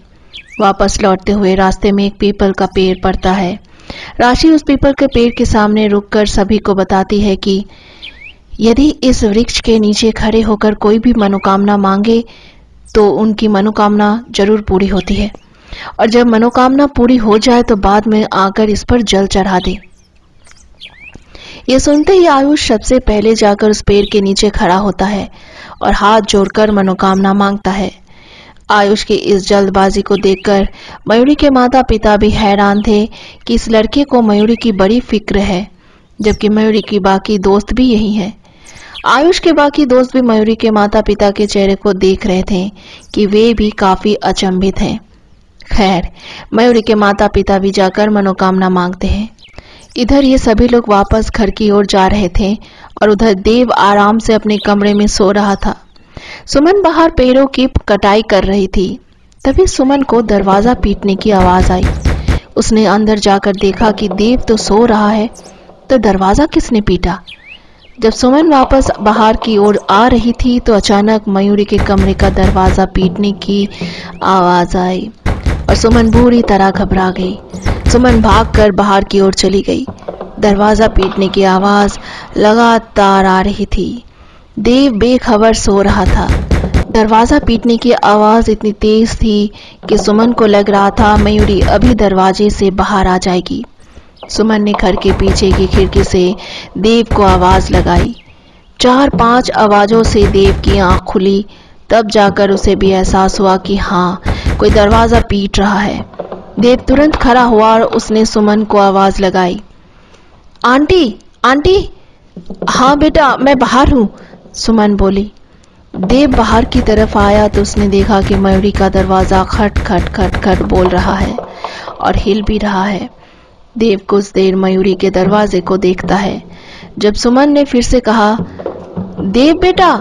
वापस लौटते हुए रास्ते में एक पीपल का पेड़ पड़ता है। राशि उस पीपल के पेड़ के सामने रुककर सभी को बताती है कि यदि इस वृक्ष के नीचे खड़े होकर कोई भी मनोकामना मांगे तो उनकी मनोकामना ज़रूर पूरी होती है। और जब मनोकामना पूरी हो जाए तो बाद में आकर इस पर जल चढ़ा दे। ये सुनते ही आयुष सबसे पहले जाकर उस पेड़ के नीचे खड़ा होता है और हाथ जोड़कर मनोकामना माँगता है। आयुष की इस जल्दबाजी को देखकर मयूरी के माता पिता भी हैरान थे कि इस लड़के को मयूरी की बड़ी फ़िक्र है, जबकि मयूरी की बाकी दोस्त भी यही है। आयुष के बाकी दोस्त भी मयूरी के माता पिता के चेहरे को देख रहे थे कि वे भी काफ़ी अचंभित हैं। खैर, मयूरी के माता पिता भी जाकर मनोकामना मांगते हैं। इधर ये सभी लोग वापस घर की ओर जा रहे थे और उधर देव आराम से अपने कमरे में सो रहा था। सुमन बाहर पेड़ों की कटाई कर रही थी। तभी सुमन को दरवाज़ा पीटने की आवाज़ आई। उसने अंदर जाकर देखा कि देव तो सो रहा है तो दरवाज़ा किसने पीटा? जब सुमन वापस बाहर की ओर आ रही थी तो अचानक मयूरी के कमरे का दरवाज़ा पीटने की आवाज़ आई। और सुमन बुरी तरह घबरा गई। सुमन भागकर बाहर की ओर चली गई। दरवाज़ा पीटने की आवाज़ लगातार आ रही थी। देव बेखबर सो रहा था। दरवाज़ा पीटने की आवाज़ इतनी तेज थी कि सुमन को लग रहा था, मयूरी अभी दरवाजे से बाहर आ जाएगी। सुमन ने घर के पीछे की खिड़की से देव को आवाज़ लगाई। चार पाँच आवाजों से देव की आँख खुली। तब जाकर उसे भी एहसास हुआ कि हाँ कोई दरवाज़ा पीट रहा है। देव तुरंत खड़ा हुआ और उसने सुमन को आवाज़ लगाई। Aunty aunty! हाँ बेटा, मैं बाहर हूँ, सुमन बोली। देव बाहर की तरफ़ आया तो उसने देखा कि मयूरी का दरवाज़ा खट खट खट खट बोल रहा है और हिल भी रहा है। देव कुछ देर मयूरी के दरवाजे को देखता है। जब सुमन ने फिर से कहा, देव बेटा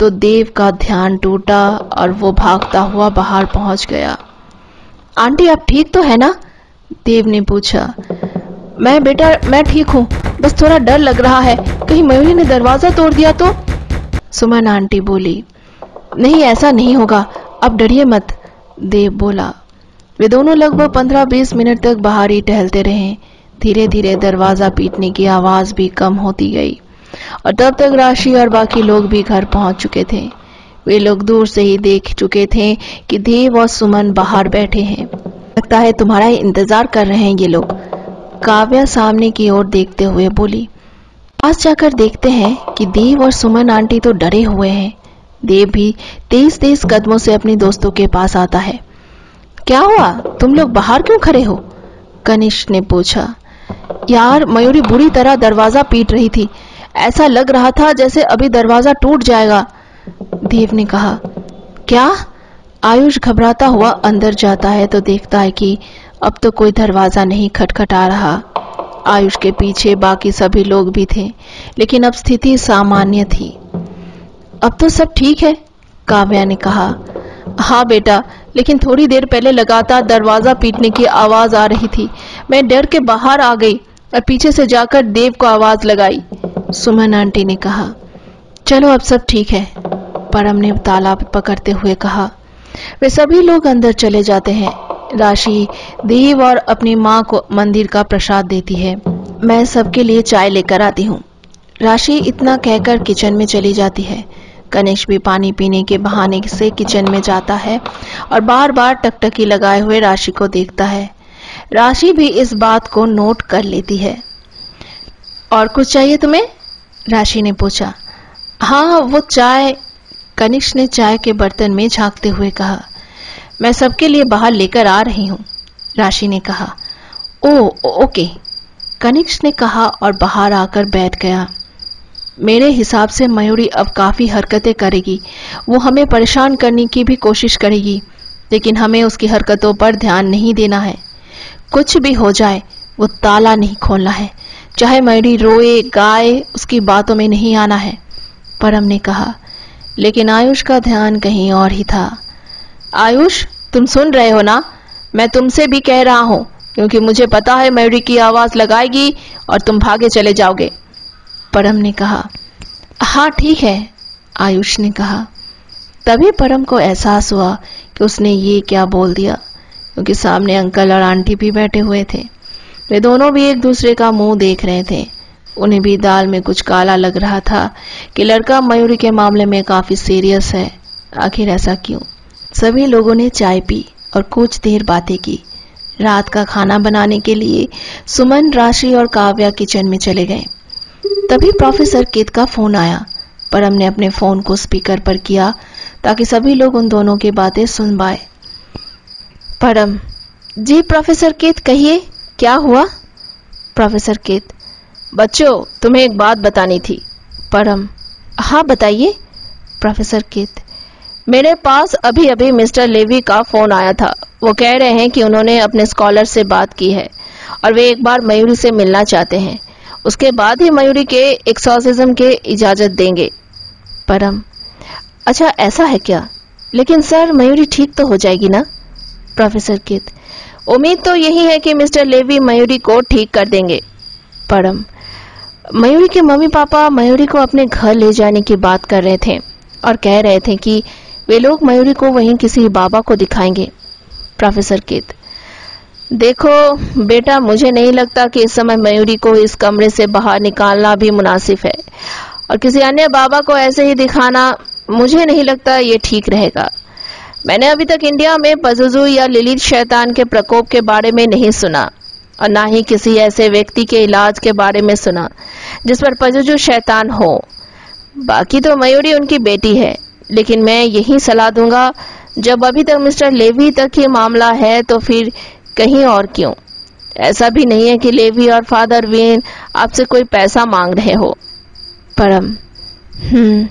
तो देव का ध्यान टूटा और वो भागता हुआ बाहर पहुँच गया। आंटी, आप ठीक तो है ना? देव ने पूछा। मैं बेटा, मैं ठीक हूँ। बस थोड़ा डर लग रहा है। कहीं मयूरी ने दरवाज़ा तोड़ दिया तो? सुमन आंटी बोली, नहीं, ऐसा नहीं होगा। अब डरिए मत। देव बोला। वे दोनों लगभग पंद्रह बीस मिनट तक बाहर ही टहलते रहे। धीरे धीरे दरवाज़ा पीटने की आवाज़ भी कम होती गई। और तब तक राशि और बाकी लोग भी घर पहुँच चुके थे। वे लोग दूर से ही देख चुके थे कि देव और सुमन बाहर बैठे हैं। लगता है तुम्हारा इंतज़ार कर रहे हैं ये लोग। काव्या सामने की ओर देखते हुए बोली, पास जाकर देखते हैं कि देव और सुमन आंटी तो डरे हुए हैं। देव भी तेज तेज कदमों से अपने दोस्तों के पास आता है। क्या हुआ? तुम लोग बाहर क्यों खड़े हो? कनिष्ठ ने पूछा। यार, मयूरी बुरी तरह दरवाज़ा पीट रही थी। ऐसा लग रहा था जैसे अभी दरवाज़ा टूट जाएगा। देव ने कहा, क्या? आयुष घबराता हुआ अंदर जाता है तो देखता है कि अब तो कोई दरवाज़ा नहीं खटखटा रहा। आयुष के पीछे बाकी सभी लोग भी थे, लेकिन अब स्थिति सामान्य थी। अब तो सब ठीक है, काव्या ने कहा। हाँ बेटा, लेकिन थोड़ी देर पहले लगातार दरवाज़ा पीटने की आवाज़ आ रही थी। मैं डर के बाहर आ गई। और पीछे से जाकर देव को आवाज़ लगाई। सुमन आंटी ने कहा, चलो अब सब ठीक है। परम ने तालाब पकड़ते हुए कहा, वे सभी लोग अंदर चले जाते हैं। राशि देव और अपनी माँ को मंदिर का प्रसाद देती है। मैं सबके लिए चाय लेकर आती हूँ। राशि इतना कहकर किचन में चली जाती है। गणेश भी पानी पीने के बहाने से किचन में जाता है और बार बार टकटकी लगाए हुए राशि को देखता है। राशि भी इस बात को नोट कर लेती है। और कुछ चाहिए तुम्हें? राशि ने पूछा। हाँ वो चाय, कनिष्ठ ने चाय के बर्तन में झांकते हुए कहा। मैं सबके लिए बाहर लेकर आ रही हूँ, राशि ने कहा। ओ, ओके, कनिष्ठ ने कहा और बाहर आकर बैठ गया। मेरे हिसाब से मयूरी अब काफ़ी हरकतें करेगी। वो हमें परेशान करने की भी कोशिश करेगी, लेकिन हमें उसकी हरकतों पर ध्यान नहीं देना है। कुछ भी हो जाए, वो ताला नहीं खोलना है। चाहे मयूरी रोए, गाए, उसकी बातों में नहीं आना है। परम ने कहा, लेकिन आयुष का ध्यान कहीं और ही था। आयुष, तुम सुन रहे हो ना? मैं तुमसे भी कह रहा हूँ, क्योंकि मुझे पता है मयूरी की आवाज़ लगाएगी और तुम भागे चले जाओगे। परम ने कहा हाँ ठीक है, आयुष ने कहा। तभी परम को एहसास हुआ कि उसने ये क्या बोल दिया। क्योंकि सामने अंकल और आंटी भी बैठे हुए थे। वे दोनों भी एक दूसरे का मुँह देख रहे थे। उन्हें भी दाल में कुछ काला लग रहा था कि लड़का मयूरी के मामले में काफ़ी सीरियस है। आखिर ऐसा क्यों? सभी लोगों ने चाय पी और कुछ देर बातें की। रात का खाना बनाने के लिए सुमन, राशि और काव्या किचन में चले गए। तभी प्रोफेसर कित का फ़ोन आया। परम ने अपने फ़ोन को स्पीकर पर किया ताकि सभी लोग उन दोनों की बातें सुन पाए। परम। जी, प्रोफेसर कित, कहिए, क्या हुआ? प्रोफेसर कित, बच्चों, तुम्हें एक बात बतानी थी। परम हाँ बताइए। प्रोफेसर कित, मेरे पास अभी अभी मिस्टर लेवी का फ़ोन आया था। वो कह रहे हैं कि उन्होंने अपने स्कॉलर से बात की है और वे एक बार मयूरी से मिलना चाहते हैं। उसके बाद ही मयूरी के एक्सोसिज्म के इजाज़त देंगे। परम अच्छा ऐसा है क्या? लेकिन सर, मयूरी ठीक तो हो जाएगी ना? प्रोफेसर कित। उम्मीद तो यही है कि मिस्टर लेवी मयूरी को ठीक कर देंगे। परम, मयूरी के मम्मी पापा मयूरी को अपने घर ले जाने की बात कर रहे थे और कह रहे थे कि वे लोग मयूरी को वहीं किसी बाबा को दिखाएँगे। प्रोफेसर कित, देखो, बेटा, मुझे नहीं लगता कि इस समय मयूरी को इस कमरे से बाहर निकालना भी मुनासिब है। और किसी अन्य बाबा को ऐसे ही दिखाना मुझे नहीं लगता ये ठीक रहेगा। मैंने अभी तक इंडिया में पजुजू या लिलित शैतान के प्रकोप के बारे में नहीं सुना और ना ही किसी ऐसे व्यक्ति के इलाज के बारे में सुना, जिस पर पजुजू शैतान हो। बाकी तो मयूरी उनकी बेटी है, लेकिन मैं यही सलाह दूँगा, जब अभी तक मिस्टर लेवी तक ये मामला है तो फिर कहीं और क्यों? ऐसा भी नहीं है कि लेवी और फादर वीन आपसे कोई पैसा मांग रहे हो। परम हम्म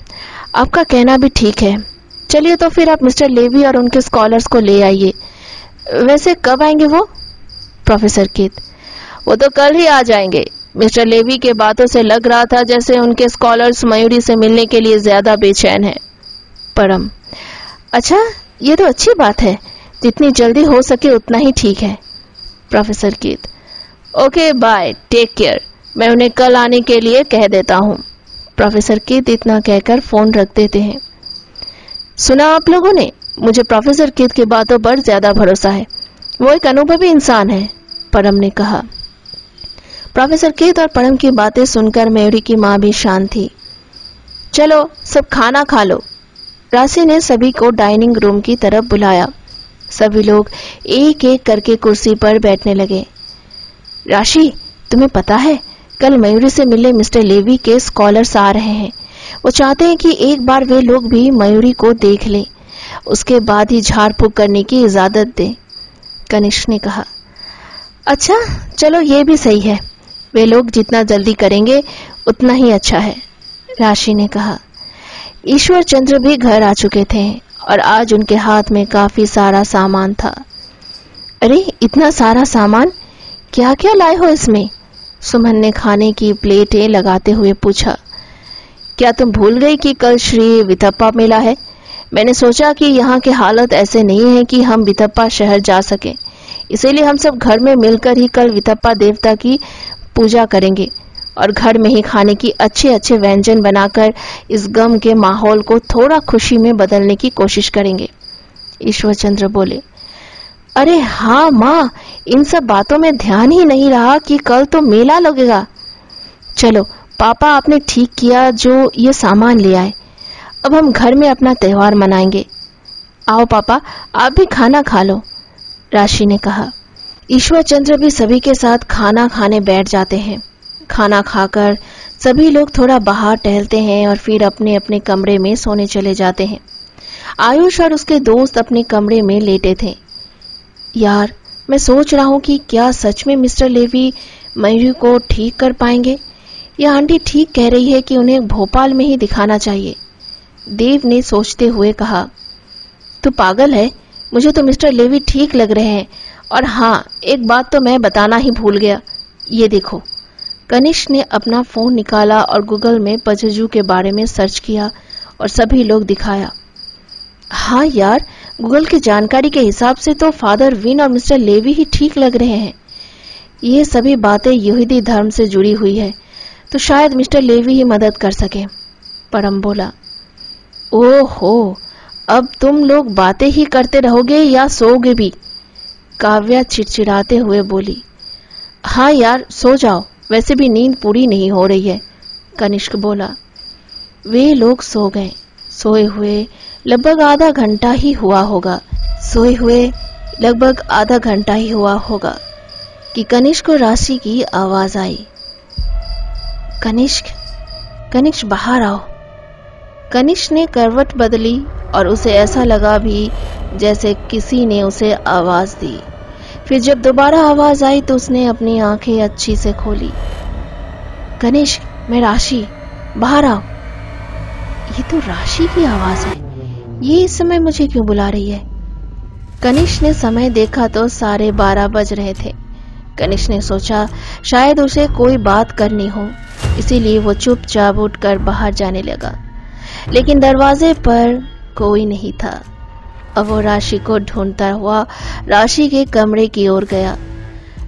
आपका कहना भी ठीक है। चलिए तो फिर आप मिस्टर लेवी और उनके स्कॉलर्स को ले आइए। वैसे कब आएँगे वो? प्रोफेसर कित। वो तो कल ही आ जाएँगे। मिस्टर लेवी के बातों से लग रहा था जैसे उनके स्कॉलर्स मयूरी से मिलने के लिए ज़्यादा बेचैन है। परम। अच्छा ये तो अच्छी बात है। जितनी जल्दी हो सके उतना ही ठीक है। Professor Kit. Okay, bye. Take care. मैं उन्हें कल आने के लिए कह देता हूँ। प्रोफेसर कित इतना कहकर फ़ोन रख देते हैं। सुना आप लोगों ने? मुझे प्रोफेसर कित की बातों पर ज़्यादा भरोसा है। वो एक अनुभवी इंसान है, परम ने कहा। प्रोफेसर कित और परम की बातें सुनकर मेरी की माँ भी शांत थी। चलो, सब खाना खा लो। राशि ने सभी को डाइनिंग रूम की तरफ़ बुलाया। सभी लोग एक एक करके कुर्सी पर बैठने लगे। राशि, तुम्हें पता है, कल मयूरी से मिले मिस्टर लेवी के स्कॉलर्स आ रहे हैं। वो चाहते हैं कि एक बार वे लोग भी मयूरी को देख लें। उसके बाद ही झाड़ फूक करने की इजाज़त दें कनिष्क ने कहा। अच्छा चलो ये भी सही है। वे लोग जितना जल्दी करेंगे, उतना ही अच्छा है, राशि ने कहा। ईश्वर चंद्र भी घर आ चुके थे और आज उनके हाथ में काफ़ी सारा सामान था। अरे, इतना सारा सामान? क्या क्या लाए हो इसमें? सुमन ने खाने की प्लेटें लगाते हुए पूछा। क्या तुम भूल गई कि कल श्री विथप्पा मेला है? मैंने सोचा कि यहाँ के हालत ऐसे नहीं है कि हम विथप्पा शहर जा सके। इसीलिए हम सब घर में मिलकर ही कल विथप्पा देवता की पूजा करेंगे और घर में ही खाने की अच्छे अच्छे व्यंजन बनाकर इस गम के माहौल को थोड़ा खुशी में बदलने की कोशिश करेंगे। ईश्वर चंद्र बोले, अरे हाँ माँ, इन सब बातों में ध्यान ही नहीं रहा कि कल तो मेला लगेगा। चलो पापा आपने ठीक किया जो ये सामान ले आए। अब हम घर में अपना त्योहार मनाएँगे। आओ पापा, आप भी खाना खा लो, राशि ने कहा। ईश्वर चंद्र भी सभी के साथ खाना खाने बैठ जाते हैं। खाना खाकर सभी लोग थोड़ा बाहर टहलते हैं और फिर अपने अपने कमरे में सोने चले जाते हैं। आयुष और उसके दोस्त अपने कमरे में लेटे थे। यार, मैं सोच रहा हूँ कि क्या सच में मिस्टर लेवी मयूरी को ठीक कर पाएँगे? यह आंटी ठीक कह रही है कि उन्हें भोपाल में ही दिखाना चाहिए। देव ने सोचते हुए कहा, तू पागल है? मुझे तो मिस्टर लेवी ठीक लग रहे हैं। और हाँ एक बात तो मैं बताना ही भूल गया। ये देखो कनिष्क ने अपना फ़ोन निकाला और गूगल में पजजू के बारे में सर्च किया और सभी लोग दिखाया। हाँ यार, गूगल की जानकारी के हिसाब से तो फादर विन और मिस्टर लेवी ही ठीक लग रहे हैं। ये सभी बातें यहूदी धर्म से जुड़ी हुई है। तो शायद मिस्टर लेवी ही मदद कर सके। परम बोला, ओहो, अब तुम लोग बातें ही करते रहोगे या सोओगे भी? काव्या चिड़चिड़ाते हुए बोली हाँ यार, सो जाओ, वैसे भी नींद पूरी नहीं हो रही है। कनिष्क बोला, वे लोग सो गए। सोए हुए लगभग आधा घंटा ही हुआ होगा। सोए हुए लगभग आधा घंटा ही हुआ होगा कि कनिष्क राशि की आवाज़ आई। कनिष्क कनिष्क बाहर आओ। कनिष्क ने करवट बदली और उसे ऐसा लगा भी जैसे किसी ने उसे आवाज़ दी। फिर जब दोबारा आवाज़ आई तो उसने अपनी आँखें अच्छी से खोली। कनिष्क, मैं राशि, बाहर आओ। ये तो राशि की आवाज़ है। ये इस समय मुझे क्यों बुला रही है? कनिष्क ने समय देखा तो साढ़े बारह बज रहे थे। कनिष्क ने सोचा, शायद उसे कोई बात करनी हो। इसीलिए वो चुपचाप उठकर बाहर जाने लगा। लेकिन दरवाजे पर कोई नहीं था। अब वो राशि को ढूंढता हुआ राशि के कमरे की ओर गया।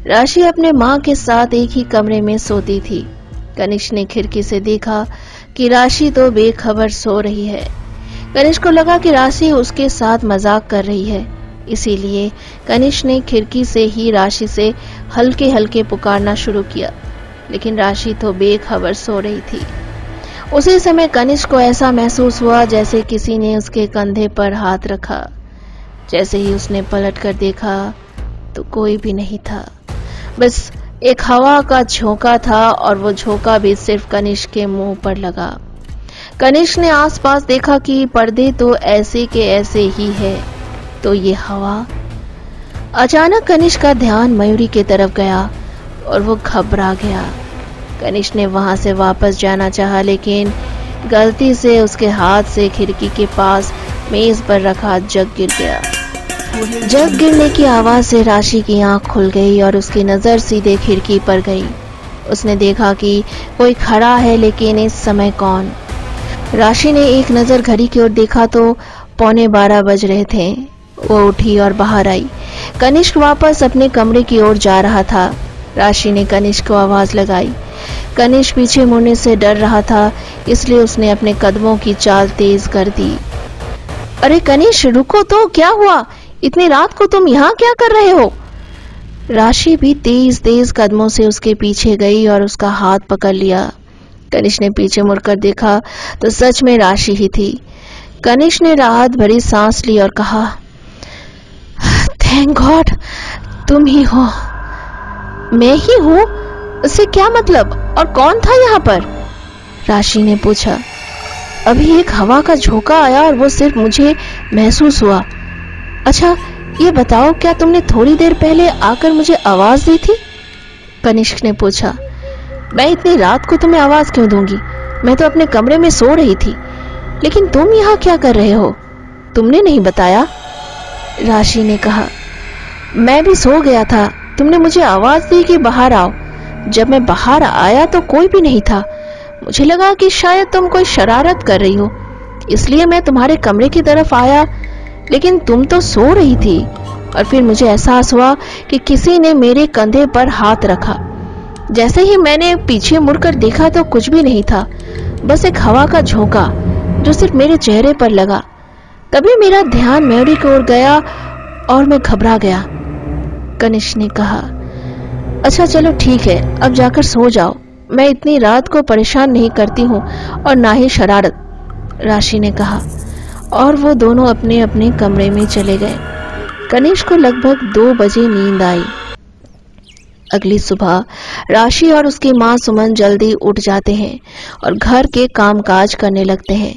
राशि अपने माँ के साथ एक ही कमरे में सोती थी। कनिष्क ने खिड़की से देखा कि राशि तो बेखबर सो रही है। कनिष्क को लगा कि राशि उसके साथ मज़ाक कर रही है। इसीलिए कनिष्क ने खिड़की से ही राशि से हल्के हल्के पुकारना शुरू किया, लेकिन राशि तो बेखबर सो रही थी। उसी समय कनिष्क को ऐसा महसूस हुआ जैसे किसी ने उसके कंधे पर हाथ रखा। जैसे ही उसने पलट कर देखा तो कोई भी नहीं था। बस एक हवा का झोंका था और वो झोंका भी सिर्फ़ कनिष्क के मुँह पर लगा। कनिष्क ने आसपास देखा कि पर्दे तो ऐसे के ऐसे ही है। तो ये हवा अचानक कनिष्क का ध्यान मयूरी की तरफ़ गया और वो घबरा गया। कनिष्क ने वहाँ से वापस जाना चाहा, लेकिन गलती से उसके हाथ से खिड़की के पास मेज पर रखा जग गिर गया। जग गिरने की आवाज़ से राशि की आँख खुल गई और उसकी नज़र सीधे खिड़की पर गई। उसने देखा कि कोई खड़ा है, लेकिन इस समय कौन? राशि ने एक नज़र घड़ी की ओर देखा तो पौने बारह बज रहे थे। वो उठी और बाहर आई। कनिष्क वापस अपने कमरे की ओर जा रहा था। राशि ने कनिष्क को आवाज़ लगाई। कनिष्क पीछे मुड़ने से डर रहा था, इसलिए उसने अपने कदमों की चाल तेज कर दी। अरे कनिष्क, रुको तो क्या हुआ? इतनी रात को तुम यहाँ क्या कर रहे हो? राशि भी तेज तेज कदमों से उसके पीछे गई और उसका हाथ पकड़ लिया। कनिष्क ने पीछे मुड़कर देखा तो सच में राशि ही थी। कनिष्क ने राहत भरी सांस ली और कहा थैंक गॉड तुम ही हो। मैं ही हूँ? उससे क्या मतलब? और कौन था यहाँ पर? राशि ने पूछा। अभी एक हवा का झोंका आया और वो सिर्फ़ मुझे महसूस हुआ। अच्छा ये बताओ, क्या तुमने थोड़ी देर पहले आकर मुझे आवाज़ दी थी? कनिष्क ने पूछा। मैं इतनी रात को तुम्हें आवाज़ क्यों दूँगी? मैं तो अपने कमरे में सो रही थी। लेकिन तुम यहाँ क्या कर रहे हो? तुमने नहीं बताया? राशि ने कहा। मैं भी सो गया था। तुमने मुझे आवाज़ दी कि बाहर आओ। जब मैं बाहर आया तो कोई भी नहीं था। मुझे लगा कि शायद तुम कोई शरारत कर रही हो। इसलिए मैं तुम्हारे कमरे की तरफ़ आया, लेकिन तुम तो सो रही थी। और फिर मुझे एहसास हुआ कि किसी ने मेरे कंधे पर हाथ रखा। जैसे ही मैंने पीछे मुड़कर देखा तो कुछ भी नहीं था। बस एक हवा का झोंका, जो सिर्फ़ मेरे चेहरे पर लगा। तभी मेरा ध्यान मेरी की ओर गया और मैं घबरा गया। कनिष्क ने कहा अच्छा चलो ठीक है, अब जाकर सो जाओ। मैं इतनी रात को परेशान नहीं करती हूँ और ना ही शरारत, राशि ने कहा, और वो दोनों अपने अपने कमरे में चले गए। कनिष्क को लगभग दो बजे नींद आई। अगली सुबह, राशि और उसकी माँ सुमन जल्दी उठ जाते हैं और घर के कामकाज करने लगते हैं।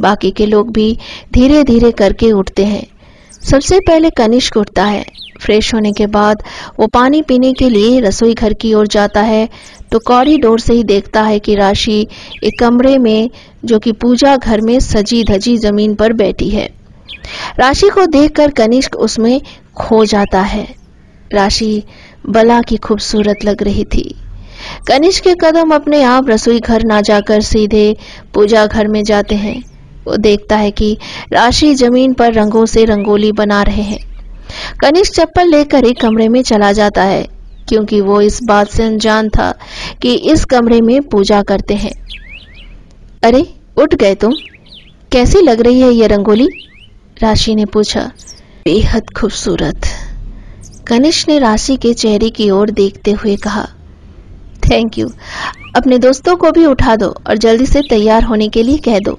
बाकी के लोग भी धीरे धीरे करके उठते हैं। सबसे पहले कनिष्क उठता है। फ्रेश होने के बाद वो पानी पीने के लिए रसोई घर की ओर जाता है। तो कॉरिडोर से ही देखता है कि राशि एक कमरे में, जो कि पूजा घर में सजी धजी ज़मीन पर बैठी है। राशि को देखकर कनिष्क उसमें खो जाता है। राशि बला की खूबसूरत लग रही थी। कनिष्क के कदम अपने आप रसोई घर ना जाकर सीधे पूजा घर में जाते हैं। देखता है कि राशि ज़मीन पर रंगों से रंगोली बना रहे हैं। कनिष्क चप्पल लेकर एक कमरे में चला जाता है, क्योंकि वो इस बात से अनजान था कि इस कमरे में पूजा करते हैं। अरे, उठ गए तुम? कैसी लग रही है ये रंगोली? राशि ने पूछा। बेहद खूबसूरत। कनिष्क ने राशि के चेहरे की ओर देखते हुए कहा थैंक यू अपने दोस्तों को भी उठा दो और जल्दी से तैयार होने के लिए कह दो।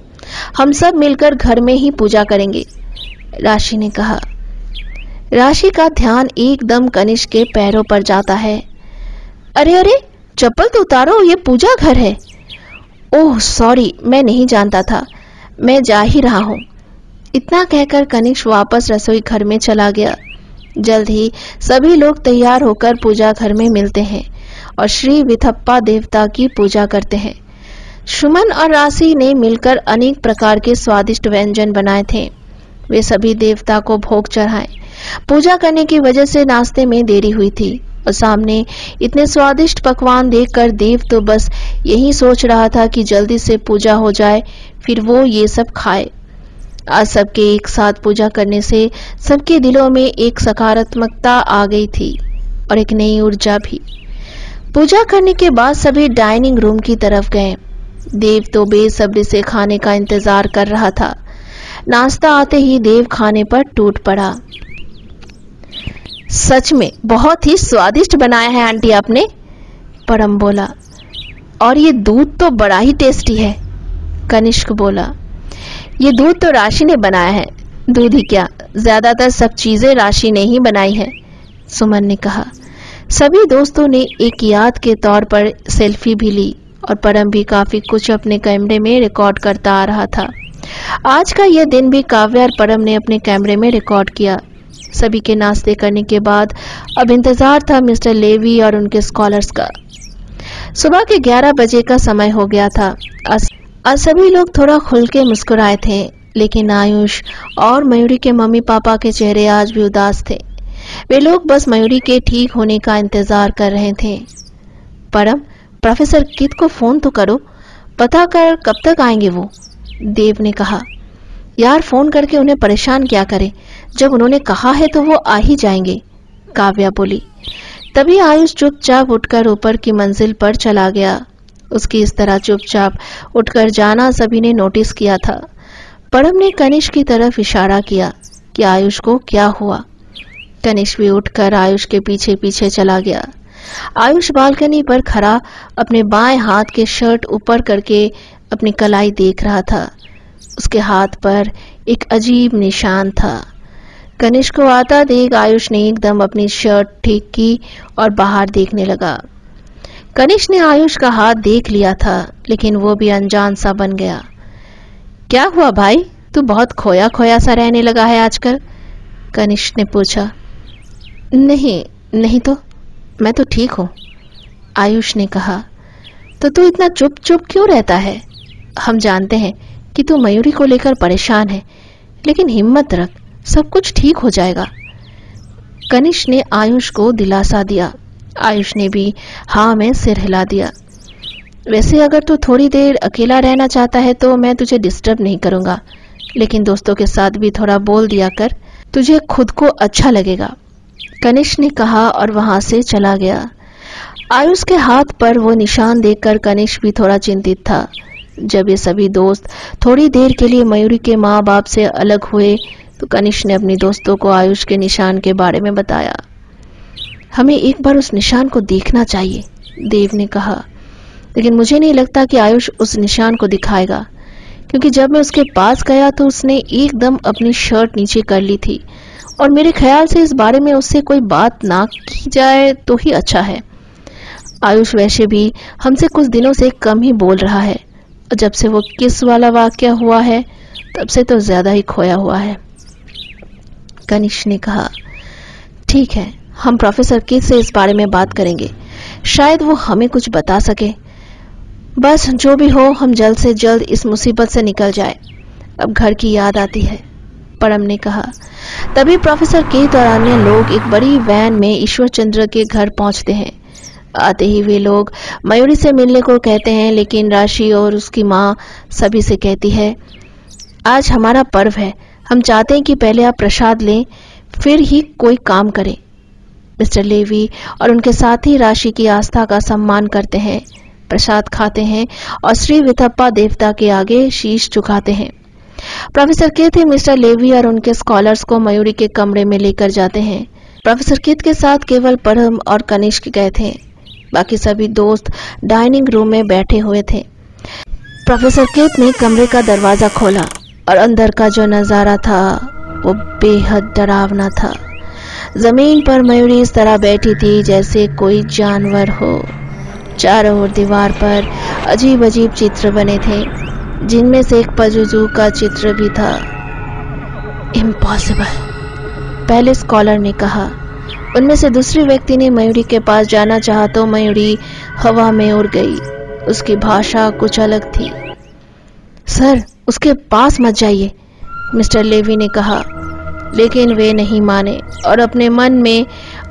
हम सब मिलकर घर में ही पूजा करेंगे। राशि ने कहा, राशि का ध्यान एकदम कनिष्क के पैरों पर जाता है। अरे अरे, चप्पल तो उतारो, ये पूजा घर है। ओह, सॉरी, मैं नहीं जानता था, मैं जा ही रहा हूँ। इतना कहकर कनिष्क वापस रसोई घर में चला गया। जल्द ही सभी लोग तैयार होकर पूजा घर में मिलते हैं और श्री विथप्पा देवता की पूजा करते हैं। सुमन और राशि ने मिलकर अनेक प्रकार के स्वादिष्ट व्यंजन बनाए थे। वे सभी देवता को भोग चढ़ाए। पूजा करने की वजह से नाश्ते में देरी हुई थी और सामने इतने स्वादिष्ट पकवान देखकर देव तो बस यही सोच रहा था कि जल्दी से पूजा हो जाए, फिर वो ये सब खाए। आज सबके एक साथ पूजा करने से सबके दिलों में एक सकारात्मकता आ गई थी और एक नई ऊर्जा भी। पूजा करने के बाद सभी डाइनिंग रूम की तरफ़ गए। देव तो बेसब्री से खाने का इंतज़ार कर रहा था। नाश्ता आते ही देव खाने पर टूट पड़ा। सच में, बहुत ही स्वादिष्ट बनाया है आंटी आपने, परम बोला। और ये दूध तो बड़ा ही टेस्टी है, कनिष्क बोला। ये दूध तो राशि ने बनाया है। दूध ही क्या, ज़्यादातर सब चीज़ें राशि ने ही बनाई है, सुमन ने कहा। सभी दोस्तों ने एक याद के तौर पर सेल्फी भी ली। और परम भी काफ़ी कुछ अपने कैमरे में रिकॉर्ड करता आ रहा था। आज का यह दिन भी काव्य और परम ने अपने कैमरे में रिकॉर्ड किया। सभी के नाश्ते करने के बाद अब इंतज़ार था मिस्टर लेवी और उनके स्कॉलर्स का। सुबह के 11 बजे का समय हो गया था। आज सभी लोग थोड़ा खुल के मुस्कुराए थे, लेकिन आयुष और मयूरी के मम्मी पापा के चेहरे आज भी उदास थे। वे लोग बस मयूरी के ठीक होने का इंतज़ार कर रहे थे। परम प्रोफेसर कित को फ़ोन तो करो, पता कर कब तक आएँगे वो? देव ने कहा, यार फ़ोन करके उन्हें परेशान क्या करे? जब उन्होंने कहा है तो वो आ ही जाएँगे, काव्या बोली। तभी आयुष चुपचाप उठकर ऊपर की मंजिल पर चला गया। उसकी इस तरह चुपचाप उठकर जाना सभी ने नोटिस किया था। परम ने कनिष की तरफ़ इशारा किया कि आयुष को क्या हुआ? कनिष भी उठकर आयुष के पीछे पीछे चला गया। आयुष बालकनी पर खड़ा अपने बाएँ हाथ के शर्ट ऊपर करके अपनी कलाई देख रहा था। उसके हाथ पर एक अजीब निशान था। कनिष्क को आता देख आयुष ने एकदम अपनी शर्ट ठीक की और बाहर देखने लगा। कनिष ने आयुष का हाथ देख लिया था, लेकिन वो भी अनजान सा बन गया। क्या हुआ भाई? तू बहुत खोया खोया सा रहने लगा है आजकल। कनिष्क ने पूछा। नहीं नहीं तो? मैं तो ठीक हूँ। आयुष ने कहा तो तू इतना चुप चुप क्यों रहता है? हम जानते हैं कि तू मयूरी को लेकर परेशान है, लेकिन हिम्मत रख, सब कुछ ठीक हो जाएगा। कनिष ने आयुष को दिलासा दिया। आयुष ने भी हाँ में सिर हिला दिया। वैसे अगर तू थोड़ी देर अकेला रहना चाहता है तो मैं तुझे डिस्टर्ब नहीं करूँगा। लेकिन दोस्तों के साथ भी थोड़ा बोल दिया कर, तुझे खुद को अच्छा लगेगा। कनिष्क ने कहा और वहाँ से चला गया। आयुष के हाथ पर वो निशान देखकर कनिष्क भी थोड़ा चिंतित था। जब ये सभी दोस्त थोड़ी देर के लिए मयूरी के माँ बाप से अलग हुए तो कनिष्क ने अपने दोस्तों को आयुष के निशान के बारे में बताया। हमें एक बार उस निशान को देखना चाहिए, देव ने कहा। लेकिन मुझे नहीं लगता कि आयुष उस निशान को दिखाएगा, क्योंकि जब मैं उसके पास गया तो उसने एकदम अपनी शर्ट नीचे कर ली थी। और मेरे ख्याल से इस बारे में उससे कोई बात ना की जाए तो ही अच्छा है। आयुष वैसे भी हमसे कुछ दिनों से कम ही बोल रहा है। जब से वो किस वाला वाक्य हुआ है, तब से तो ज़्यादा ही खोया हुआ है। कनिष्क ने कहा, ठीक है, हम प्रोफेसर किस से इस बारे में बात करेंगे? शायद वो हमें कुछ बता सके। बस जो भी हो, हम जल्द से जल्द इस मुसीबत से निकल जाए। अब घर की याद आती है। परम ने कहा तभी प्रोफेसर के और अन्य लोग एक बड़ी वैन में ईश्वर चंद्र के घर पहुँचते हैं। आते ही वे लोग मयूरी से मिलने को कहते हैं, लेकिन राशि और उसकी माँ सभी से कहती है, आज हमारा पर्व है। हम चाहते हैं कि पहले आप प्रसाद लें, फिर ही कोई काम करें। मिस्टर लेवी और उनके साथी राशि की आस्था का सम्मान करते हैं, प्रसाद खाते हैं और श्री विथप्पा देवता के आगे शीश झुकाते हैं। प्रोफेसर कित ही, मिस्टर लेवी, और उनके स्कॉलर्स को मयूरी के कमरे में लेकर जाते हैं। प्रोफेसर कित के साथ केवल परम और कनिष्क गए थे। बाकी सभी दोस्त डाइनिंग रूम में बैठे हुए थे। प्रोफेसर कित ने कमरे का दरवाज़ा खोला, और अंदर का जो नज़ारा था, वो बेहद डरावना था। ज़मीन पर मयूरी इस तरह बैठी थी जैसे कोई जानवर हो। चारों ओर दीवार पर अजीब अजीब चित्र बने थे। जिनमें से एक पजुजू का चित्र भी था। इम्पॉसिबल पहले स्कॉलर ने कहा, उनमें से दूसरे व्यक्ति ने मयूरी के पास जाना चाहा तो मयूरी हवा में उड़ गई। उसकी भाषा कुछ अलग थी। सर, उसके पास मत जाइए, मिस्टर लेवी ने कहा। लेकिन वे नहीं माने और अपने मन में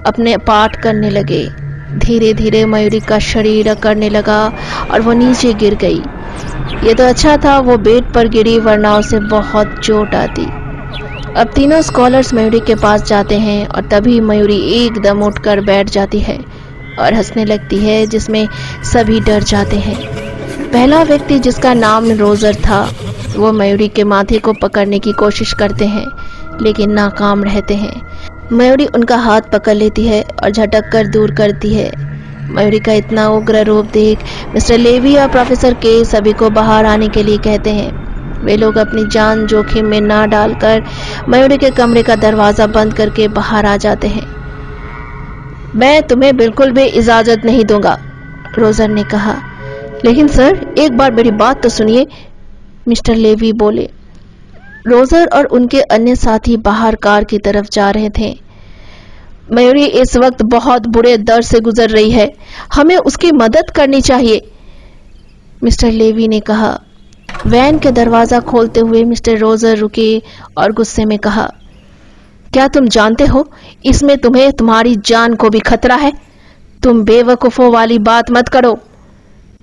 अपने पाठ करने लगे। धीरे धीरे मयूरी का शरीर अकड़ने लगा और वो नीचे गिर गई। ये तो अच्छा था, वो बेड पर गिरी, वरना उसे बहुत चोट आती। अब तीनों स्कॉलर्स मयूरी के पास जाते हैं और तभी मयूरी एकदम उठकर बैठ जाती है और हंसने लगती है, जिसमें सभी डर जाते हैं। पहला व्यक्ति जिसका नाम रोजर था, वो मयूरी के माथे को पकड़ने की कोशिश करते हैं, लेकिन नाकाम रहते हैं। मयूरी उनका हाथ पकड़ लेती है और झटक कर दूर करती है। मयूरी का इतना उग्र रूप देख मिस्टर लेवी और प्रोफेसर के सभी को बाहर आने के लिए कहते हैं। वे लोग अपनी जान जोखिम में ना डालकर मयूरी के कमरे का दरवाज़ा बंद करके बाहर आ जाते हैं। मैं तुम्हें बिल्कुल भी इजाज़त नहीं दूँगा, रोजर ने कहा। लेकिन सर, एक बार मेरी बात तो सुनिए, मिस्टर लेवी बोले। रोजर और उनके अन्य साथी बाहर कार की तरफ़ जा रहे थे। मयूरी इस वक्त बहुत बुरे दर्द से गुजर रही है। हमें उसकी मदद करनी चाहिए। मिस्टर लेवी ने कहा। वैन के दरवाज़ा खोलते हुए मिस्टर रोजर रुके और गुस्से में कहा, क्या तुम जानते हो, इसमें तुम्हें तुम्हारी जान को भी खतरा है? तुम बेवकूफों वाली बात मत करो।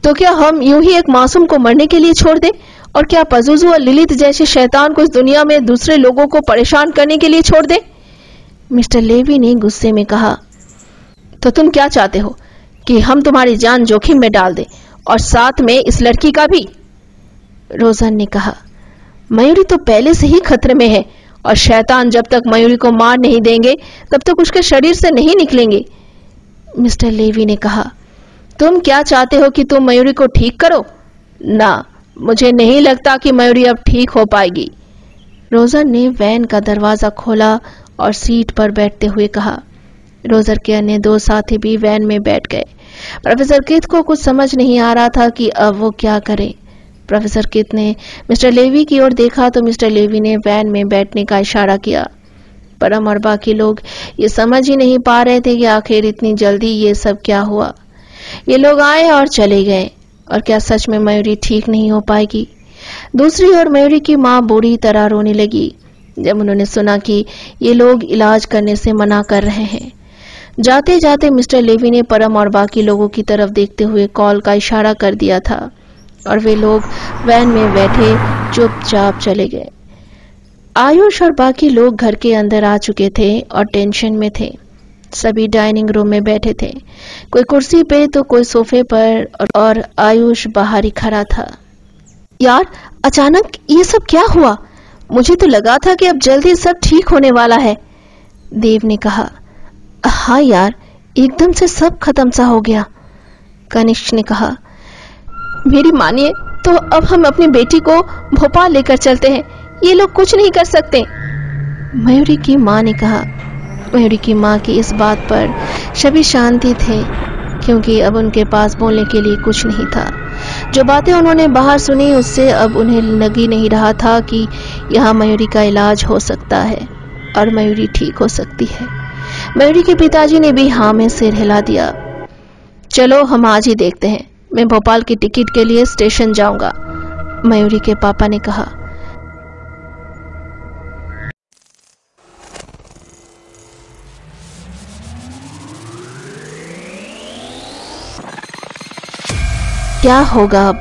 तो क्या हम यूँ ही एक मासूम को मरने के लिए छोड़ दें? और क्या पजुजू और लिलित जैसे शैतान को इस दुनिया में दूसरे लोगों को परेशान करने के लिए छोड़ दें? मिस्टर लेवी ने गुस्से में कहा तो तुम क्या चाहते हो कि हम तुम्हारी जान जोखिम में डाल दें और साथ में इस लड़की का भी? रोजन ने कहा, मयूरी तो पहले से ही खतरे में है और शैतान जब तक मयूरी को मार नहीं देंगे, तब तक उसके शरीर से नहीं निकलेंगे। मिस्टर लेवी ने कहा, तुम क्या चाहते हो कि तुम मयूरी को ठीक करो? ना मुझे नहीं लगता कि मयूरी अब ठीक हो पाएगी। रोजर ने वैन का दरवाज़ा खोला और सीट पर बैठते हुए कहा, रोजर के अन्य दो साथी भी वैन में बैठ गए। प्रोफेसर कित को कुछ समझ नहीं आ रहा था कि अब वो क्या करे। प्रोफेसर कित ने मिस्टर लेवी की ओर देखा तो मिस्टर लेवी ने वैन में बैठने का इशारा किया। परम और बाकी लोग ये समझ ही नहीं पा रहे थे कि आखिर इतनी जल्दी ये सब क्या हुआ। ये लोग आए और चले गए। और क्या सच में मयूरी ठीक नहीं हो पाएगी? दूसरी ओर मयूरी की माँ बुरी तरह रोने लगी, जब उन्होंने सुना कि ये लोग इलाज करने से मना कर रहे हैं। जाते जाते मिस्टर लेवी ने परम और बाकी लोगों की तरफ़ देखते हुए कॉल का इशारा कर दिया था, और वे लोग वैन में बैठे चुपचाप चले गए। आयुष और बाकी लोग घर के अंदर आ चुके थे और टेंशन में थे। सभी डाइनिंग रूम में बैठे थे। कोई कुर्सी पे तो कोई सोफे पर, और आयुष बाहर ही खड़ा था। यार, अचानक ये सब क्या हुआ? मुझे तो लगा था कि अब जल्दी सब ठीक होने वाला है। देव ने कहा हाँ यार, एकदम से सब खत्म सा हो गया। कनिष्ठ ने कहा, मेरी मानिए तो अब हम अपनी बेटी को भोपाल लेकर चलते हैं। ये लोग कुछ नहीं कर सकते। मयूरी की माँ ने कहा मयूरी की माँ की इस बात पर सभी शांति थे, क्योंकि अब उनके पास बोलने के लिए कुछ नहीं था। जो बातें उन्होंने बाहर सुनी, उससे अब उन्हें लगी नहीं रहा था कि यहाँ मयूरी का इलाज हो सकता है, और मयूरी ठीक हो सकती है। मयूरी के पिताजी ने भी हाँ में सिर हिला दिया। चलो, हम आज ही देखते हैं। मैं भोपाल की टिकट के लिए स्टेशन जाऊँगा, मयूरी के पापा ने कहा। क्या होगा?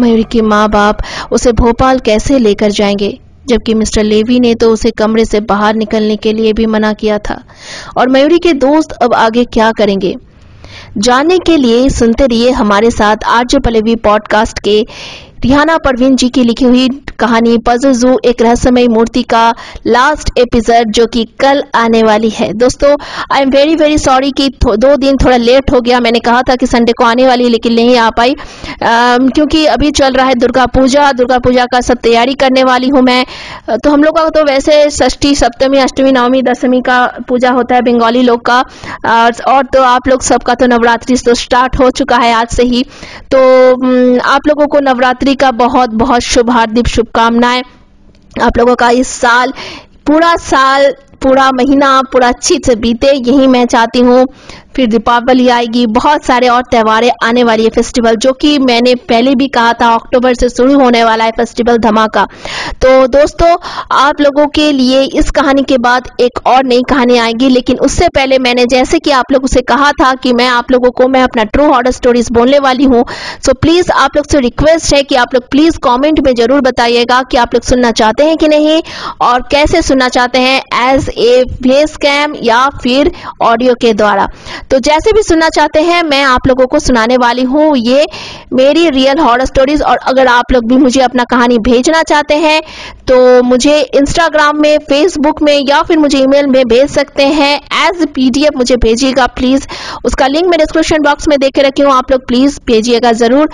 मयूरी के माँ बाप उसे भोपाल कैसे लेकर जाएँगे? जबकि मिस्टर लेवी ने तो उसे कमरे से बाहर निकलने के लिए भी मना किया था। और मयूरी के दोस्त अब आगे क्या करेंगे? जानने के लिए सुनते रहिए हमारे साथ आर्य पलेवी पॉडकास्ट के रिहाना परवीन जी की लिखी हुई कहानी पजो एक रहस्यमय मूर्ति का लास्ट एपिसोड जो कि कल आने वाली है। दोस्तों I am very very sorry कि दो दिन थोड़ा लेट हो गया। मैंने कहा था कि संडे को आने वाली लेकिन नहीं आ पाई। क्योंकि अभी चल रहा है दुर्गा पूजा। दुर्गा पूजा का सब तैयारी करने वाली हूँ मैं। तो हम लोग का तो वैसे षष्ठी, सप्तमी, अष्टमी, नवमी दशमी का पूजा होता है बंगाली लोग का। और तो आप लोग सबका तो नवरात्रि तो स्टार्ट हो चुका है आज से ही। तो आप लोगों को नवरात्रि का बहुत बहुत शुभ हार्दिक शुभकामनाएँ। आप लोगों का इस साल पूरा साल पूरा महीना पूरा अच्छी से बीते, यही मैं चाहती हूँ। फिर दीपावली आएगी, बहुत सारे और त्योहारें आने वाली है फेस्टिवल जो कि मैंने पहले भी कहा था, अक्टूबर से शुरू होने वाला है फेस्टिवल धमाका। तो दोस्तों, आप लोगों के लिए इस कहानी के बाद एक और नई कहानी आएगी, लेकिन उससे पहले मैंने जैसे कि आप लोगों से कहा था कि मैं आप लोगों को, मैं अपना ट्रू हॉर्डर स्टोरीज बोलने वाली हूँ। सो प्लीज़ आप लोग से रिक्वेस्ट है कि आप लोग प्लीज़ कॉमेंट में ज़रूर बताइएगा कि आप लोग सुनना चाहते हैं कि नहीं, और कैसे सुनना चाहते हैं एज फेस कैम या फिर ऑडियो के द्वारा। तो जैसे भी सुनना चाहते हैं, मैं आप लोगों को सुनाने वाली हूँ। ये मेरी रियल हॉरर स्टोरीज और अगर आप लोग भी मुझे अपना कहानी भेजना चाहते हैं तो मुझे इंस्टाग्राम में फेसबुक में या फिर मुझे ईमेल में भेज सकते हैं। एज पीडीएफ मुझे भेजिएगा प्लीज़ उसका लिंक मैं डिस्क्रिप्शन बॉक्स में देखे रखी हूँ, आप लोग प्लीज़ भेजिएगा ज़रूर।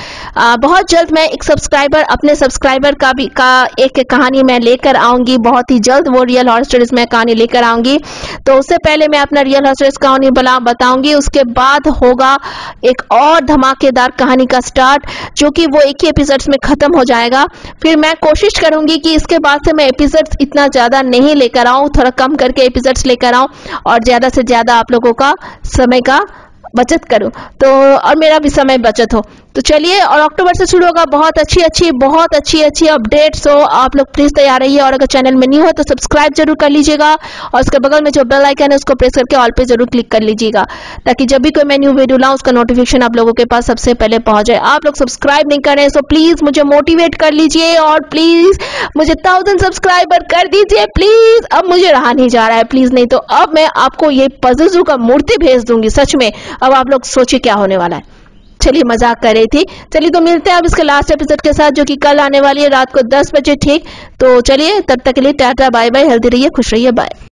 बहुत जल्द मैं एक सब्सक्राइबर अपने सब्सक्राइबर का भी, का एक कहानी मैं लेकर आऊँगी। बहुत ही जल्द वो रियल हॉर स्टोरीज में कहानी लेकर आऊँगी। तो उससे पहले मैं अपना रियल हॉरर स्टोरीज कहानी बताऊँगी। उसके बाद होगा एक और धमाकेदार कहानी का स्टार्ट जो कि वो एक ही एपिसोड्स में खत्म हो जाएगा। फिर मैं कोशिश करूँगी कि इसके बाद से मैं एपिसोड्स इतना ज़्यादा नहीं लेकर आऊँ, थोड़ा कम करके एपिसोड्स लेकर आऊँ और ज़्यादा से ज़्यादा आप लोगों का समय का बचत करूँ। तो और मेरा भी समय बचत हो। तो चलिए, और अक्टूबर से शुरू होगा बहुत अच्छी अच्छी, बहुत अच्छी अच्छी अपडेट्स हो आप लोग प्लीज़ तैयार रहिए, और अगर चैनल में नहीं हो तो सब्सक्राइब ज़रूर कर लीजिएगा, और उसके बगल में जो बेल आइकन है, उसको प्रेस करके ऑल पे ज़रूर क्लिक कर लीजिएगा, ताकि जब भी कोई मैं न्यू वीडियो लाऊं, उसका नोटिफिकेशन आप लोगों के पास सबसे पहले पहुँच जाए। आप लोग सब्सक्राइब नहीं करें सो प्लीज़ मुझे मोटिवेट कर लीजिए, और प्लीज़ मुझे थाउज़ेंड सब्सक्राइबर कर दीजिए प्लीज़ अब मुझे रहा नहीं जा रहा है प्लीज़ नहीं तो अब मैं आपको ये पजलजू का मूर्ति भेज दूँगी, सच में। अब आप लोग सोचिए क्या होने वाला है। चलिए मज़ाक कर रही थी। चलिए तो मिलते हैं अब इसके लास्ट एपिसोड के साथ, जो कि कल आने वाली है रात को 10 बजे, ठीक? तो चलिए, तब तक के लिए टाटा बाय बाय हेल्दी रहिए, खुश रहिए बाय